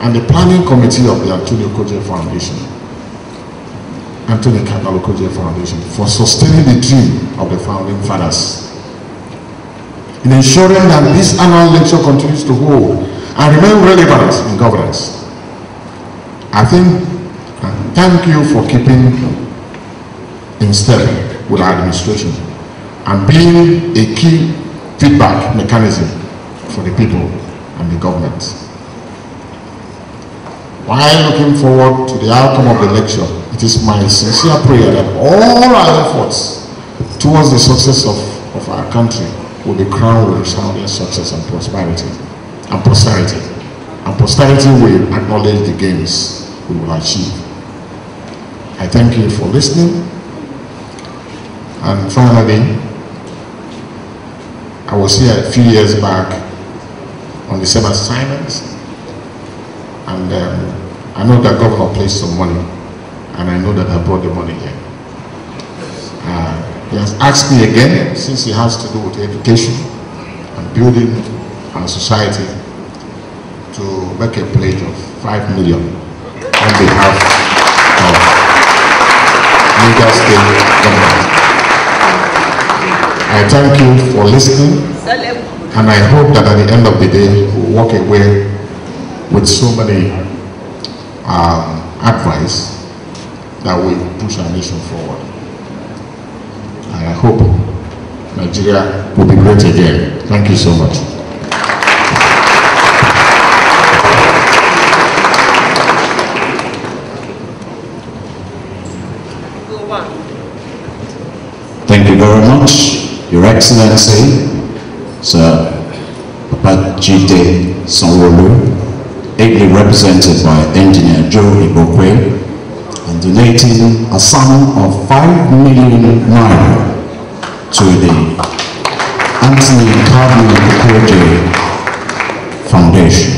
and the Planning Committee of the Anthony Okojie Foundation, Anthony Cardinal Okojie Foundation, for sustaining the dream of the founding fathers in ensuring that this annual lecture continues to hold and remain relevant in governance. I think, and thank you for keeping in step with our administration and being a key feedback mechanism for the people and the government. While looking forward to the outcome of the lecture, it is my sincere prayer that all our efforts towards the success of, of our country will be crowned with resounding success and prosperity. And posterity. And posterity will acknowledge the gains we will achieve. I thank you for listening. And finally, I was here a few years back on the same assignment. And um, I know that governor placed some money, and I know that I brought the money here. Uh, he has asked me again, since it has to do with education and building our society, to make a pledge of five million on behalf of Lagos State government. I thank you for listening, and I hope that at the end of the day, we'll walk away with so many um, advice that will push our nation forward. And I hope Nigeria will be great again. Thank you so much. Thank you very much, Your Excellency, Sir Babajide Sanwo-Olu, ably represented by Engineer Joe Igbokwe, and donating a sum of 5 million naira to the Anthony Cardinal Okojie Foundation.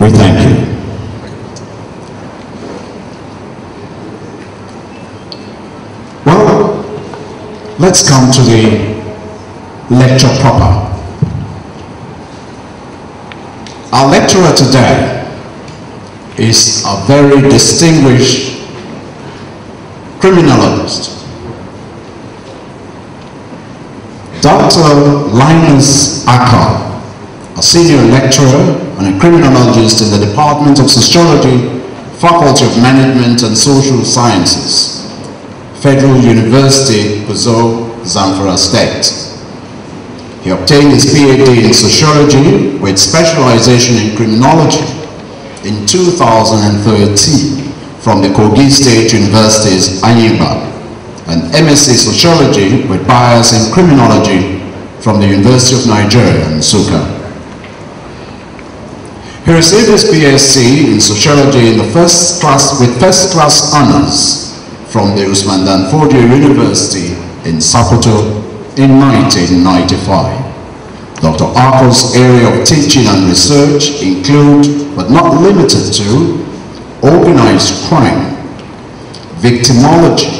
We thank you. Well, let's come to the lecture proper. Our lecturer today is a very distinguished criminologist. Dr. Linus Acker, a senior lecturer and a criminologist in the Department of Sociology, Faculty of Management and Social Sciences, Federal University, Gusau, Zamfara State. He obtained his PhD in Sociology with specialization in Criminology in 2013 from the Kogi State University's Anyigba and MSc Sociology with bias in Criminology from the University of Nigeria, Nsukka. He received his BSc in Sociology in the first class, with first class honors from the Usman Dan Fodio University in Sokoto in 1995. Dr. Arco's area of teaching and research include, but not limited to, organized crime, victimology,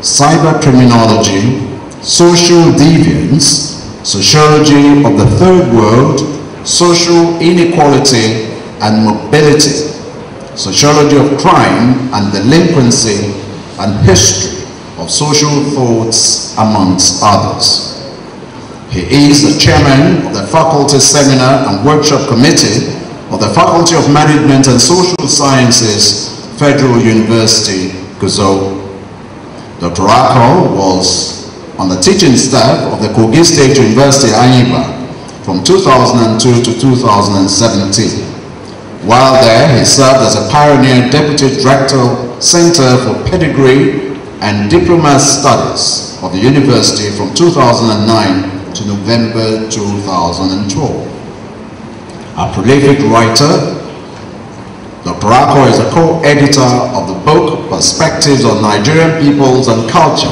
cyber criminology, social deviance, sociology of the third world, social inequality and mobility, sociology of crime and delinquency, and history of social thoughts, amongst others. He is the chairman of the Faculty Seminar and Workshop Committee of the Faculty of Management and Social Sciences, Federal University, Gusau. Dr. Akol was on the teaching staff of the Kogi State University, Anyigba, from 2002 to 2017. While there, he served as a pioneer deputy director Center for Pre-Degree and Diploma Studies of the university from 2009 to November 2012. A prolific writer, Dr. Ako is a co-editor of the book Perspectives on Nigerian Peoples and Culture,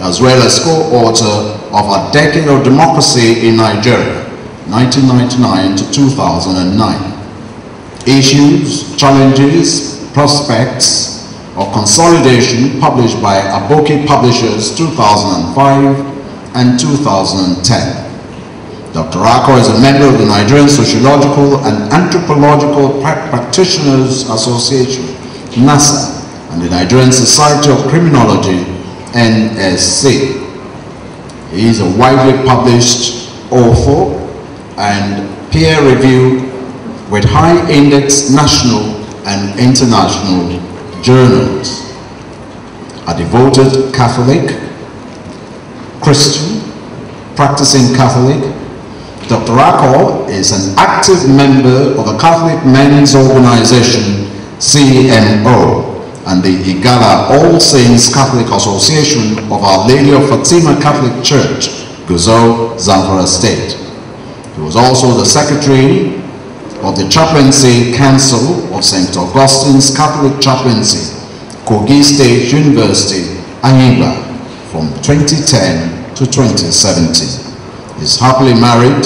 as well as co-author of A Decade of Democracy in Nigeria, 1999 to 2009. Issues, challenges, prospects, of consolidation published by Aboki Publishers 2005 and 2010. Dr. Ako is a member of the Nigerian Sociological and Anthropological Practitioners Association, NASA, and the Nigerian Society of Criminology, NSC. He is a widely published author and peer-reviewed with high index national and international journals. A devoted Catholic, Christian, practicing Catholic, Dr. Akol is an active member of the Catholic Men's Organization, CMO, and the Igala All Saints Catholic Association of Our Lady of Fatima Catholic Church, Gusau, Zamfara State. He was also the secretary of the Chaplaincy Council of St. Augustine's Catholic Chaplaincy, Kogi State University, Anyigba, from 2010 to 2017. He is happily married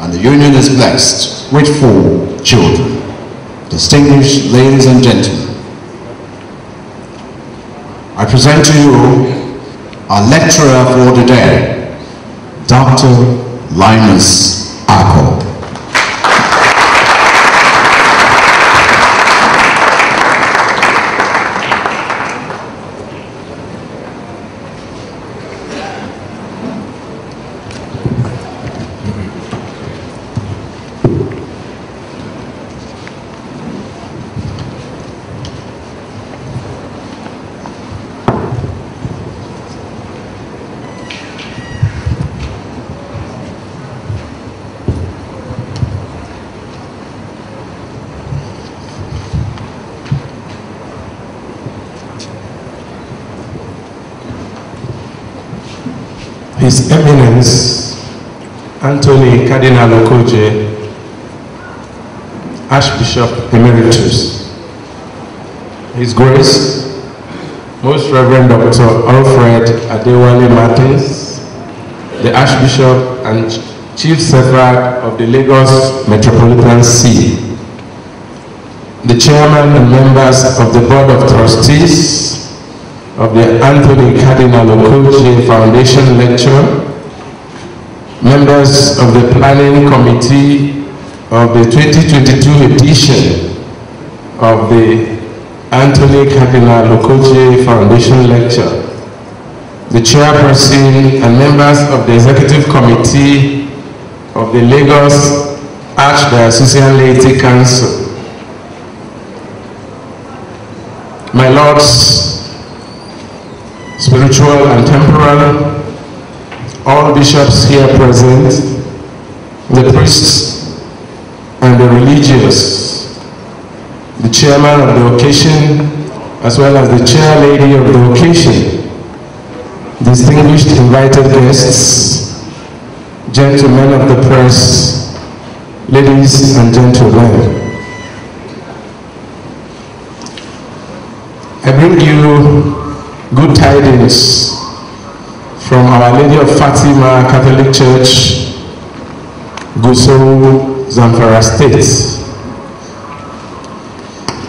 and the union is blessed with four children. Distinguished ladies and gentlemen, I present to you our lecturer for the day, Dr. Linus Ako. His Eminence Anthony Cardinal Okojie, Archbishop Emeritus. His Grace, Most Reverend Dr. Alfred Adewale Martins, the Archbishop and Chief Secretary of the Lagos Metropolitan See, the Chairman and members of the Board of Trustees of the Anthony Cardinal Okojie Foundation Lecture, members of the Planning Committee of the 2022 edition of the Anthony Cardinal Okojie Foundation Lecture, the chairperson and members of the Executive Committee of the Lagos Archdiocesan Laity Council, my lords, and temporal, all bishops here present, the priests and the religious, the chairman of the occasion, as well as the chair lady of the occasion, distinguished invited guests, gentlemen of the press, ladies and gentlemen. I bring you good tidings from Our Lady of Fatima Catholic Church, Gusau, Zamfara State.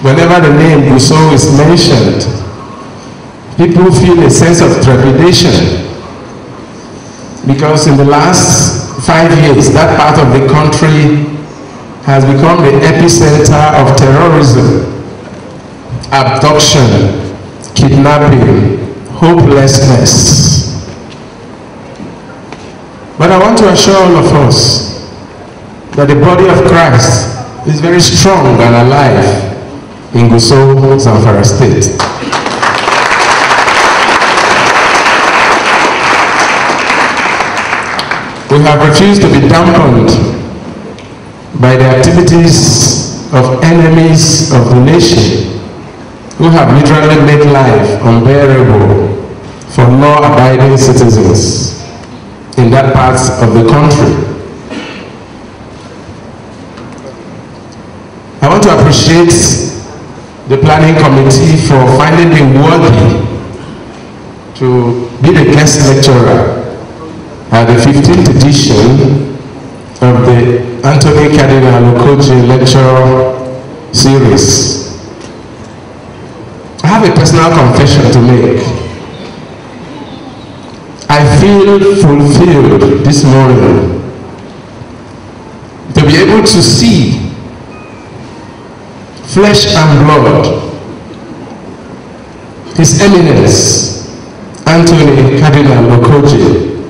Whenever the name Gusau is mentioned, people feel a sense of trepidation because in the last five years, that part of the country has become the epicenter of terrorism, abduction, kidnapping, hopelessness. But I want to assure all of us that the body of Christ is very strong and alive in Gusau, Zamfara State. We have refused to be dampened by the activities of enemies of the nation who have literally made life unbearable for law-abiding citizens in that part of the country. I want to appreciate the planning committee for finding me worthy to be the guest lecturer at the 15th edition of the Anthony Cardinal Okojie Lecture Series. I have a personal confession to make. I feel fulfilled this morning to be able to see flesh and blood His Eminence Anthony Cardinal Okojie.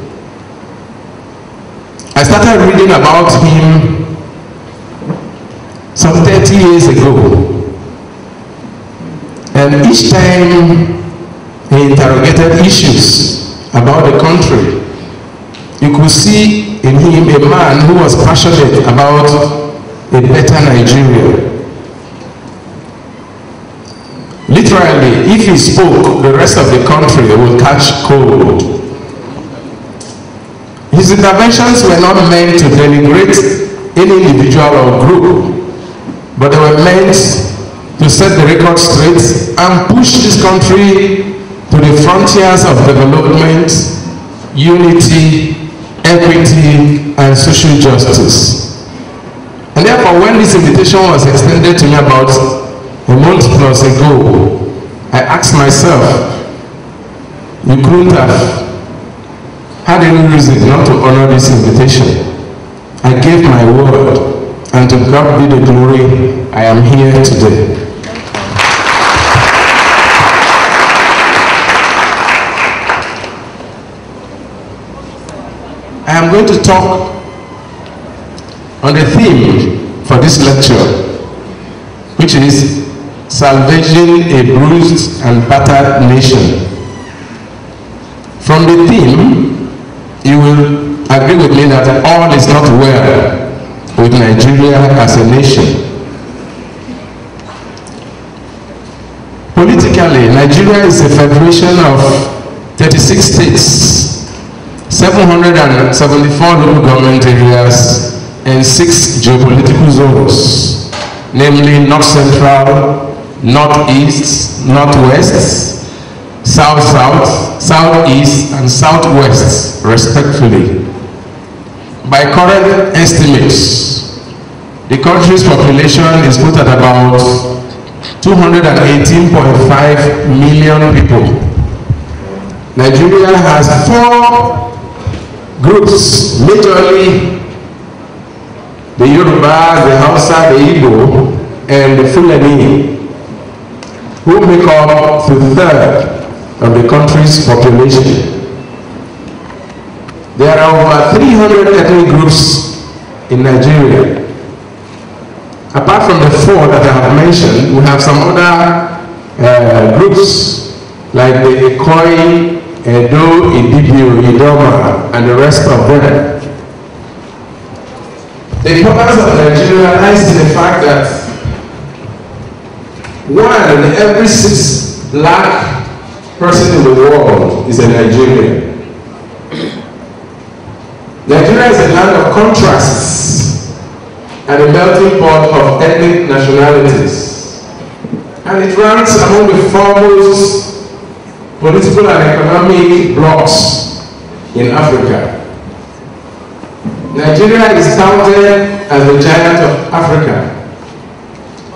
I started reading about him some 30 years ago and each time he interrogated issues about the country, you could see in him a man who was passionate about a better Nigeria. Literally, if he spoke, the rest of the country would catch cold. His interventions were not meant to denigrate any individual or group, but they were meant to set the record straight and push this country to the frontiers of development, unity, equity, and social justice. And therefore, when this invitation was extended to me about a month plus ago, I asked myself, you couldn't have had any reason not to honor this invitation. I gave my word, and to God be the glory, I am here today. I am going to talk on the theme for this lecture, which is Salvaging a Bruised and Battered Nation. From the theme, you will agree with me that all is not well with Nigeria as a nation. Politically, Nigeria is a federation of 36 states, 774 local government areas, and six geopolitical zones, namely North Central, Northeast, Northwest, South South, Southeast, and Southwest, respectively. By current estimates, the country's population is put at about 218.5 million people. Nigeria has four groups, majorly the Yoruba, the Hausa, the Igbo, and the Fulani, who make up the third of the country's population. There are over 300 ethnic groups in Nigeria. Apart from the four that I have mentioned, we have some other uh, groups like the Koi, Edo, Ibibio, Idoma, and the rest of them. The importance of Nigeria lies in the fact that one in every six black person in the world is a Nigerian. Nigeria is a land of contrasts and a melting pot of ethnic nationalities. And it ranks among the foremost political and economic blocks in Africa. Nigeria is touted as the giant of Africa.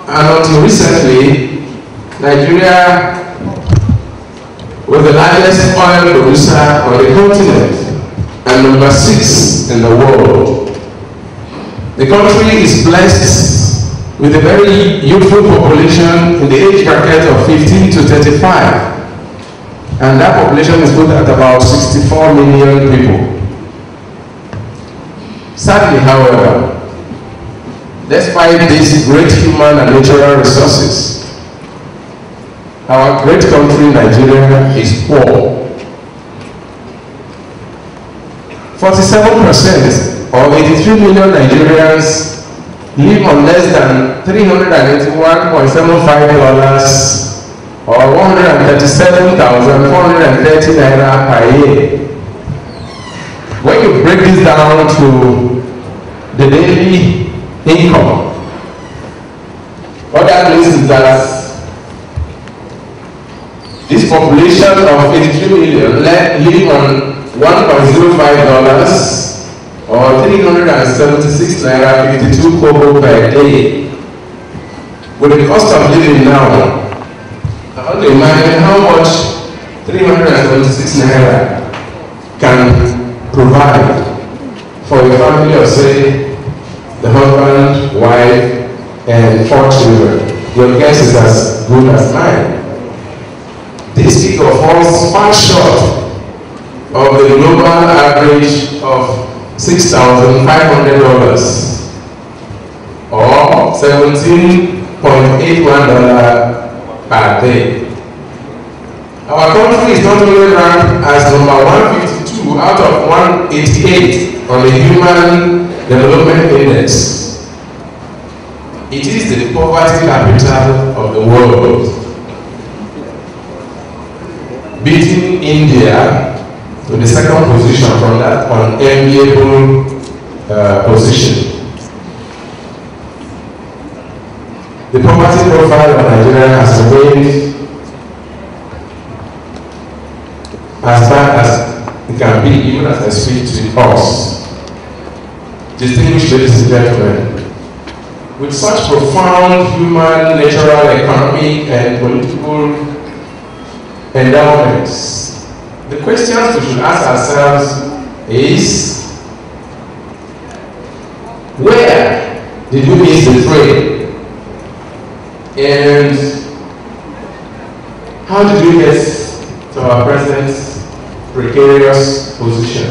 And until recently, Nigeria was the largest oil producer on the continent and number six in the world. The country is blessed with a very youthful population in the age bracket of 15 to 35. And that population is put at about 64 million people. Sadly, however, despite these great human and natural resources, our great country, Nigeria, is poor. 47% or 83 million Nigerians live on less than $381.75 or 137,430 naira per year. When you break this down to the daily income, what that means is that this population of 83 million live on $1.05 or 376 naira 52 kobo per day. With the cost of living now, I imagine how much 376 naira can provide for a family of say the husband, wife, and four children. Your guess is as good as mine. This figure falls far short of the global average of $6,500 or $17.81 per day. Our country is not only ranked as number 152 out of 188 on the Human Development Index, it is the poverty capital of the world, beating India, to the second position from that unenviable uh, position. The poverty profile of Nigeria has remained as bad as it can be even as I speak to us. Distinguished ladies and gentlemen, with such profound human, natural, economic, and political endowments, the questions we should ask ourselves is where did we miss the train? And how did we get to our present precarious position?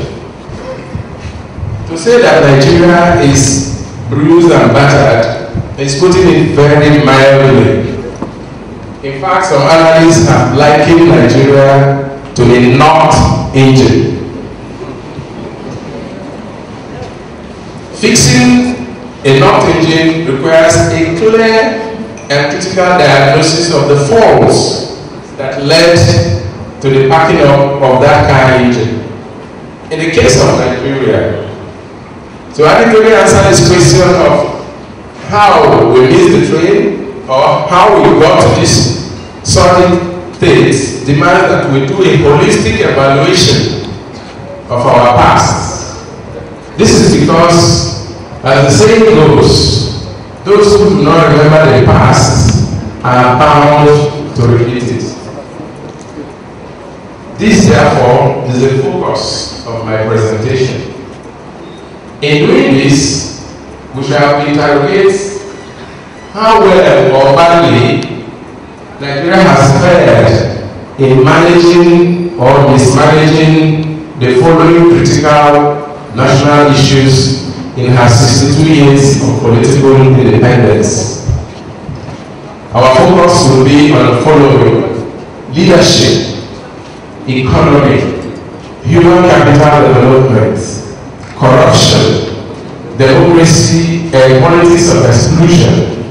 To say that Nigeria is bruised and battered is putting it very mildly. In fact, some analysts have likened Nigeria to a knocked engine. Fixing a knocked engine requires a clear and critical diagnosis of the faults that led to the packing up of that car engine. In the case of Nigeria, to adequately answer this question of how we missed the train or how we got to this solid state demands that we do a holistic evaluation of our past. This is because, as the saying goes, those who do not remember the past are bound to repeat it. This, therefore, is the focus of my presentation. In doing this, we shall interrogate how well or badly Nigeria has fared in managing or mismanaging the following critical national issues in her 62 years of political independence. Our focus will be on the following leadership, economy, human capital development, corruption, democracy and politics of exclusion,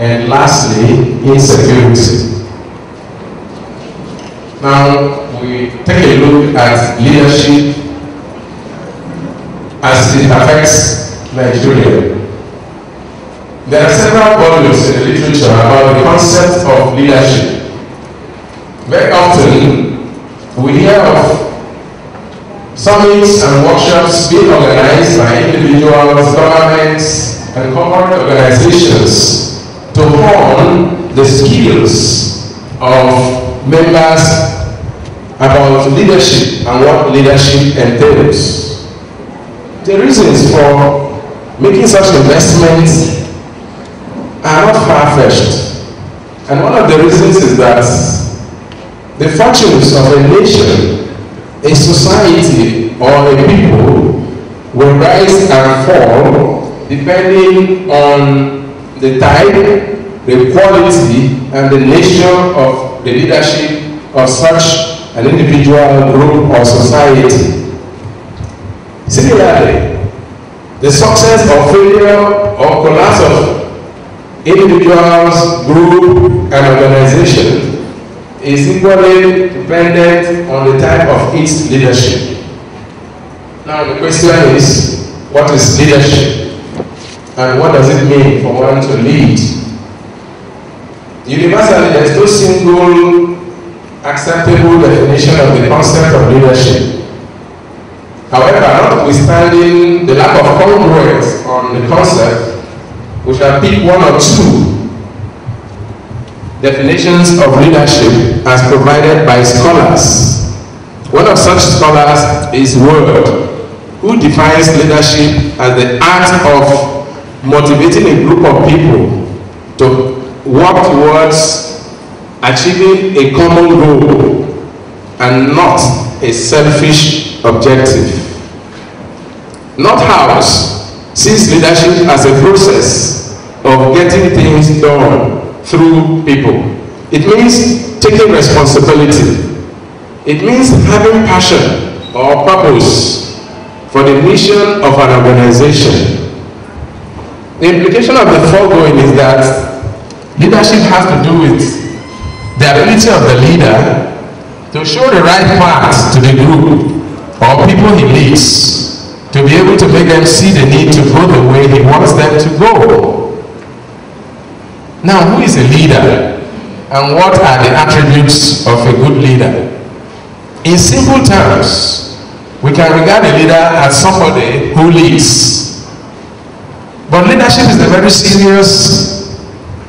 and lastly, insecurity. Now, we take a look at leadership as it affects Nigeria. There are several volumes in the literature about the concept of leadership. Very often, we hear of summits and workshops being organized by individuals, governments, and corporate organizations to hone the skills of members about leadership and what leadership entails. The reasons for making such investments are not far-fetched. And one of the reasons is that the fortunes of a nation, a society, or a people will rise and fall depending on the type, the quality, and the nature of the leadership of such an individual group or society. Similarly, the success or failure or collapse of individuals, group, and organization is equally dependent on the type of its leadership. Now the question is, what is leadership? And what does it mean for one to lead? Universally, there is no single acceptable definition of the concept of leadership. However, notwithstanding the lack of congruence on the concept, we shall pick one or two definitions of leadership as provided by scholars. One of such scholars is Word, who defines leadership as the art of motivating a group of people to work towards achieving a common goal and not a selfish objective. Northouse sees leadership as a process of getting things done through people. It means taking responsibility. It means having passion or purpose for the mission of an organization. The implication of the foregoing is that leadership has to do with the ability of the leader to show the right path to the group or people he leads to be able to make them see the need to go the way he wants them to go. Now, who is a leader? And what are the attributes of a good leader? In simple terms, we can regard a leader as somebody who leads. But leadership is a very serious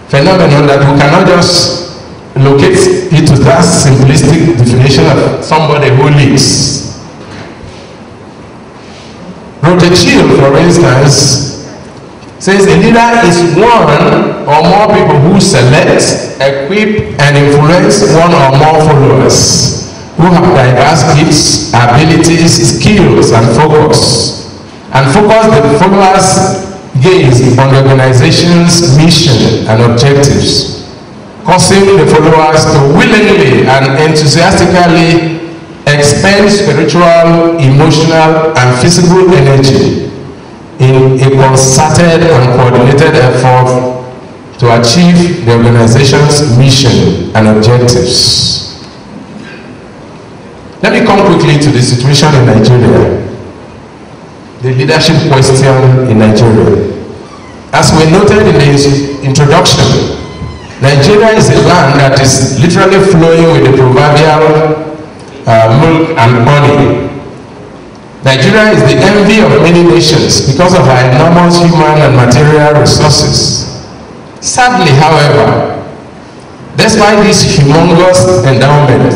phenomenon that we cannot just locate it that simplistic definition of somebody who leads. Chill, for instance, says a leader is one or more people who select, equip, and influence one or more followers who have diverse gifts, abilities, skills, and focus, and focus the followers' gaze on the organization's mission and objectives, causing the followers to willingly and enthusiastically expend spiritual, emotional, and physical energy in a concerted and coordinated effort to achieve the organization's mission and objectives. Let me come quickly to the situation in Nigeria, the leadership question in Nigeria. As we noted in the introduction, Nigeria is a land that is literally flowing with the proverbial uh, milk and honey. Nigeria is the envy of many nations because of our enormous human and material resources. Sadly, however, despite this humongous endowment,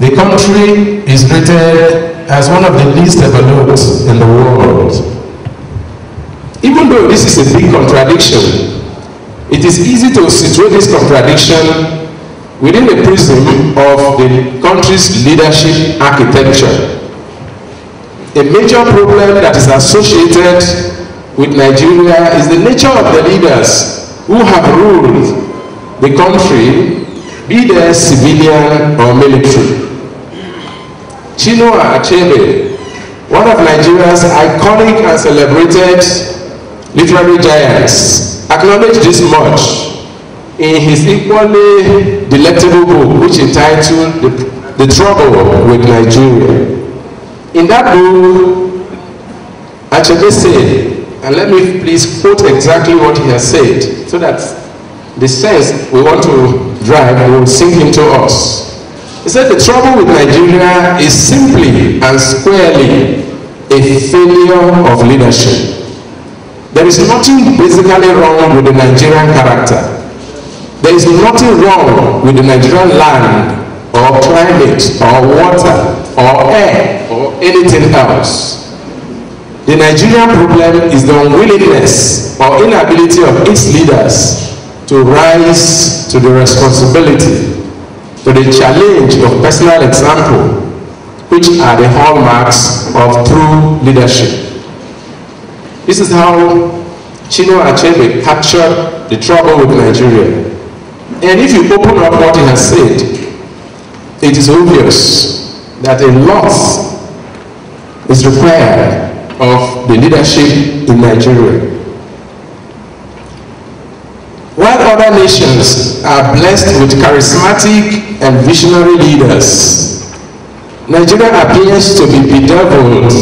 the country is rated as one of the least developed in the world. Even though this is a big contradiction, it is easy to situate this contradiction within the prism of the country's leadership architecture. A major problem that is associated with Nigeria is the nature of the leaders who have ruled the country, be they civilian or military. Chinua Achebe, one of Nigeria's iconic and celebrated literary giants, acknowledged this much in his equally delectable book which entitled the, the Trouble with Nigeria. In that book, Achebe said, and let me please quote exactly what he has said so that the sense we want to drive will sink into us. He said the trouble with Nigeria is simply and squarely a failure of leadership. There is nothing basically wrong with the Nigerian character. There is nothing wrong with the Nigerian land or climate or water or air or anything else. The Nigerian problem is the unwillingness or inability of its leaders to rise to the responsibility, to the challenge of personal example, which are the hallmarks of true leadership. This is how Chinua Achebe captured the trouble with Nigeria. And if you open up what he has said, it is obvious that a lot is required of the leadership in Nigeria. While other nations are blessed with charismatic and visionary leaders, Nigeria appears to be bedeviled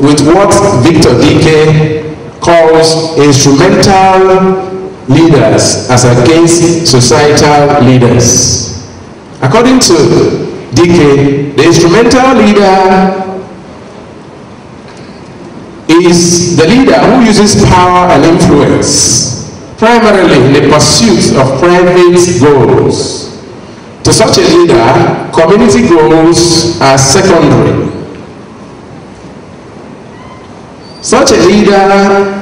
with what Victor Dike calls instrumental leaders as against societal leaders. According to Dike, the instrumental leader is the leader who uses power and influence primarily in the pursuit of private goals. To such a leader, community goals are secondary. Such a leader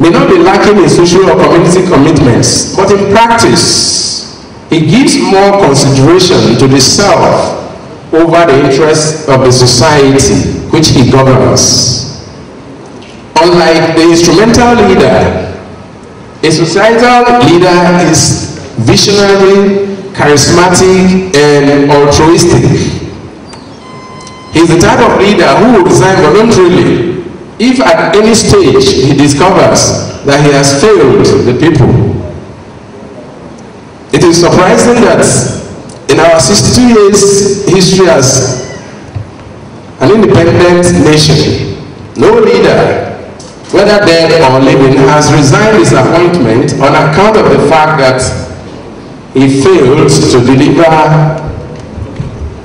may not be lacking in social or community commitments, but in practice, he gives more consideration to the self over the interests of the society which he governs. Unlike the instrumental leader, a societal leader is visionary, charismatic, and altruistic. He is the type of leader who will resign voluntarily if at any stage he discovers that he has failed the people. It is surprising that in our 62 years history as an independent nation, no leader, whether dead or living, has resigned his appointment on account of the fact that he failed to deliver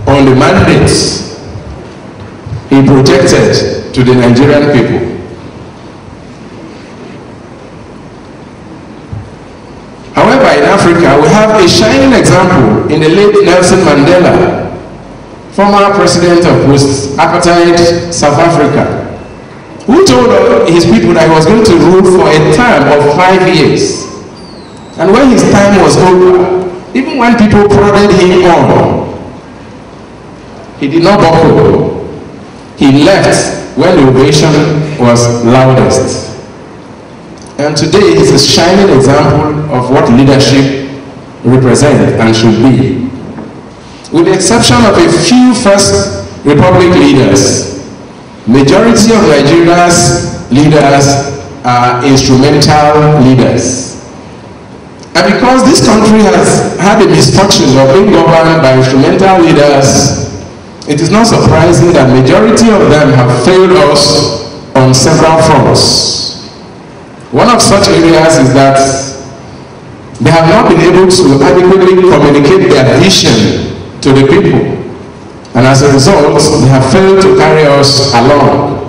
on the mandates he projected to the Nigerian people. However, in Africa, we have a shining example in the late Nelson Mandela, former president of post-apartheid South Africa, who told his people that he was going to rule for a term of five years. And when his time was over, even when people prodded him on, he did not buckle. He left when the ovation was loudest. And today is a shining example of what leadership represents and should be. With the exception of a few First Republic leaders, majority of Nigeria's leaders are instrumental leaders. And because this country has had the misfortune of being governed by instrumental leaders, it is not surprising that majority of them have failed us on several fronts. One of such areas is that they have not been able to adequately communicate their vision to the people. And as a result, they have failed to carry us along.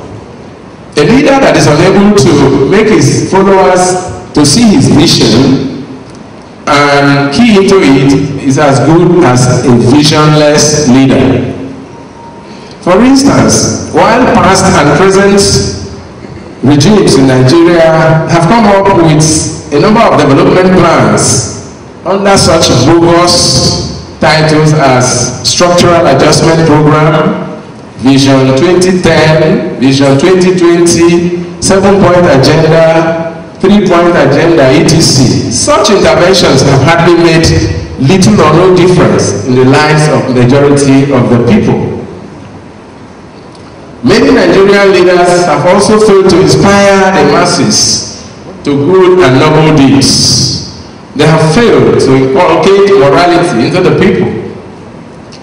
A leader that is unable to make his followers to see his vision and key into it is as good as a visionless leader. For instance, while past and present regimes in Nigeria have come up with a number of development plans under such bogus titles as Structural Adjustment Program, Vision 2010, Vision 2020, Seven Point Agenda, Three Point Agenda, etc. Such interventions have hardly made little or no difference in the lives of majority of the people. Many Nigerian leaders have also failed to inspire the masses to good and noble deeds. They have failed to inculcate morality into the people.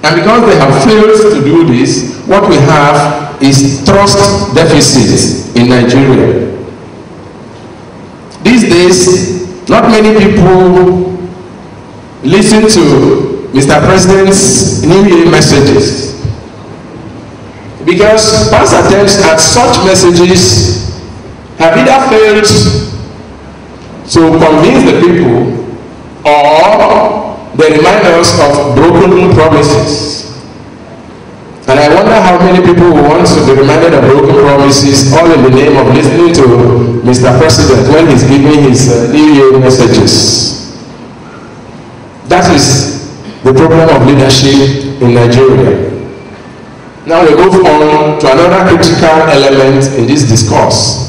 And because they have failed to do this, what we have is trust deficit in Nigeria. These days, not many people listen to Mr. President's New Year messages because past attempts at such messages have either failed to convince the people or they remind us of broken promises. And I wonder how many people will want to be reminded of broken promises all in the name of listening to Mr. President when he's giving his uh, New Year messages. That is the problem of leadership in Nigeria. Now we move on to another critical element in this discourse.